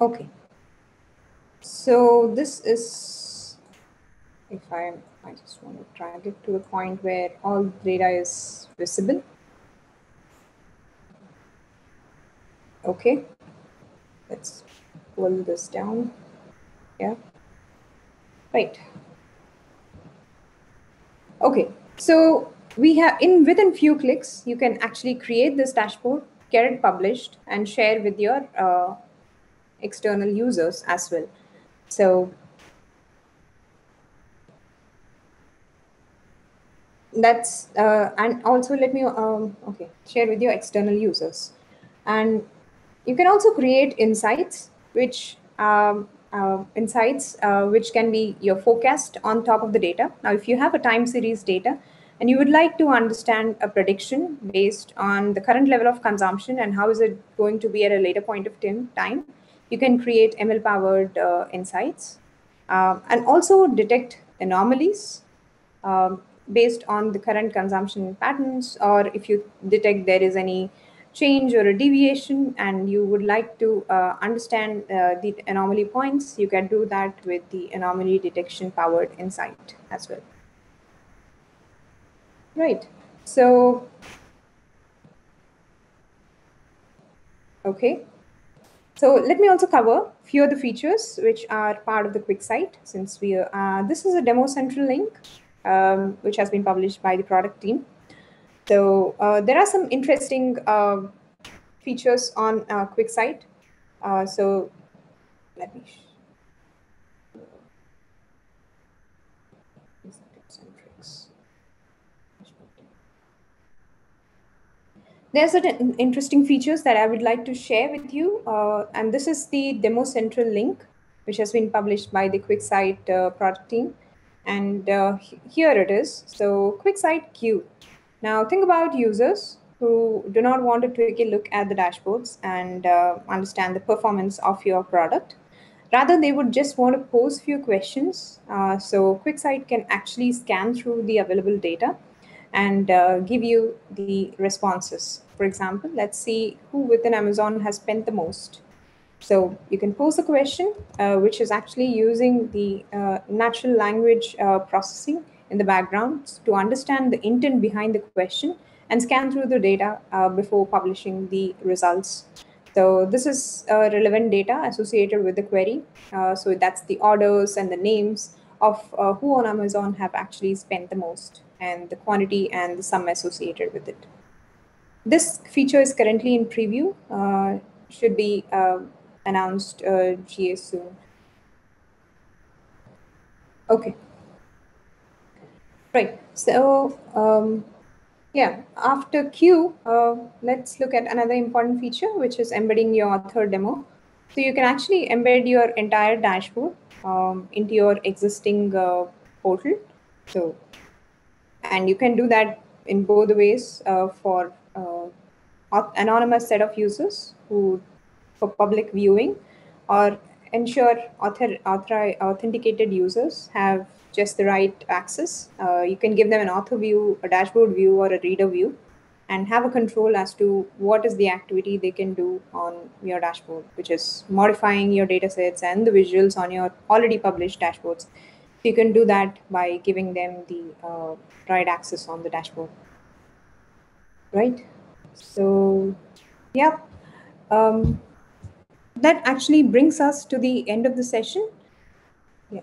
Speaker 1: Okay. So this is, if I, I just want to drag it to a point where all data is visible. Okay. Let's pull this down. Yeah. Right. Okay. So we have in within few clicks, you can actually create this dashboard, get it published and share with your uh, external users as well. So that's uh, and also let me um, okay share with your external users and you can also create insights which um, uh, insights uh, which can be your forecast on top of the data now if you have a time series data and you would like to understand a prediction based on the current level of consumption and how is it going to be at a later point of time you can create ML powered uh, insights um, and also detect anomalies um, based on the current consumption patterns, or if you detect there is any change or a deviation and you would like to uh, understand uh, the anomaly points, you can do that with the anomaly detection powered insight as well. Right. So, okay. So let me also cover a few of the features which are part of the QuickSight since we uh, this is a demo central link um, which has been published by the product team. So uh, there are some interesting uh, features on uh, QuickSight. Uh, so let me There are certain interesting features that I would like to share with you. Uh, and this is the demo central link, which has been published by the QuickSight uh, product team. And uh, here it is. So QuickSight Q. Now think about users who do not want to take a look at the dashboards and uh, understand the performance of your product. Rather, they would just want to pose few questions. Uh, so QuickSight can actually scan through the available data and uh, give you the responses. For example, let's see who within Amazon has spent the most. So you can pose a question, uh, which is actually using the uh, natural language uh, processing in the background to understand the intent behind the question and scan through the data uh, before publishing the results. So this is uh, relevant data associated with the query. Uh, so that's the orders and the names of who on Amazon have actually spent the most and the quantity and the sum associated with it. This feature is currently in preview, should be announced uh, GA soon. Okay. Right. So, um, yeah, after Q, uh, let's look at another important feature, which is embedding your author demo. So you can actually embed your entire dashboard um, into your existing uh, portal. So, and you can do that in both ways uh, for uh, anonymous set of users who for public viewing or ensure author, author, authenticated users have just the right access. Uh, you can give them an author view, a dashboard view, or a reader view, and have a control as to what is the activity they can do on your dashboard, which is modifying your datasets and the visuals on your already published dashboards. You can do that by giving them the uh, right access on the dashboard. Right? So, yeah. Um, that actually brings us to the end of the session. Yeah.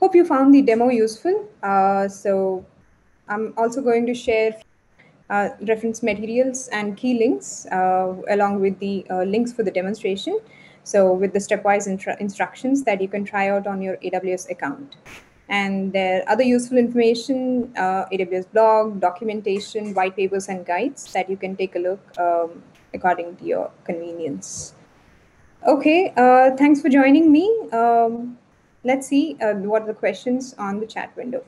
Speaker 1: Hope you found the demo useful. Uh, so I'm also going to share uh, reference materials and key links uh, along with the uh, links for the demonstration. So with the stepwise instructions that you can try out on your AWS account. And there are other useful information, uh, AWS blog, documentation, white papers, and guides that you can take a look um, according to your convenience. Okay, uh, thanks for joining me. Um, let's see uh, what are the questions on the chat window.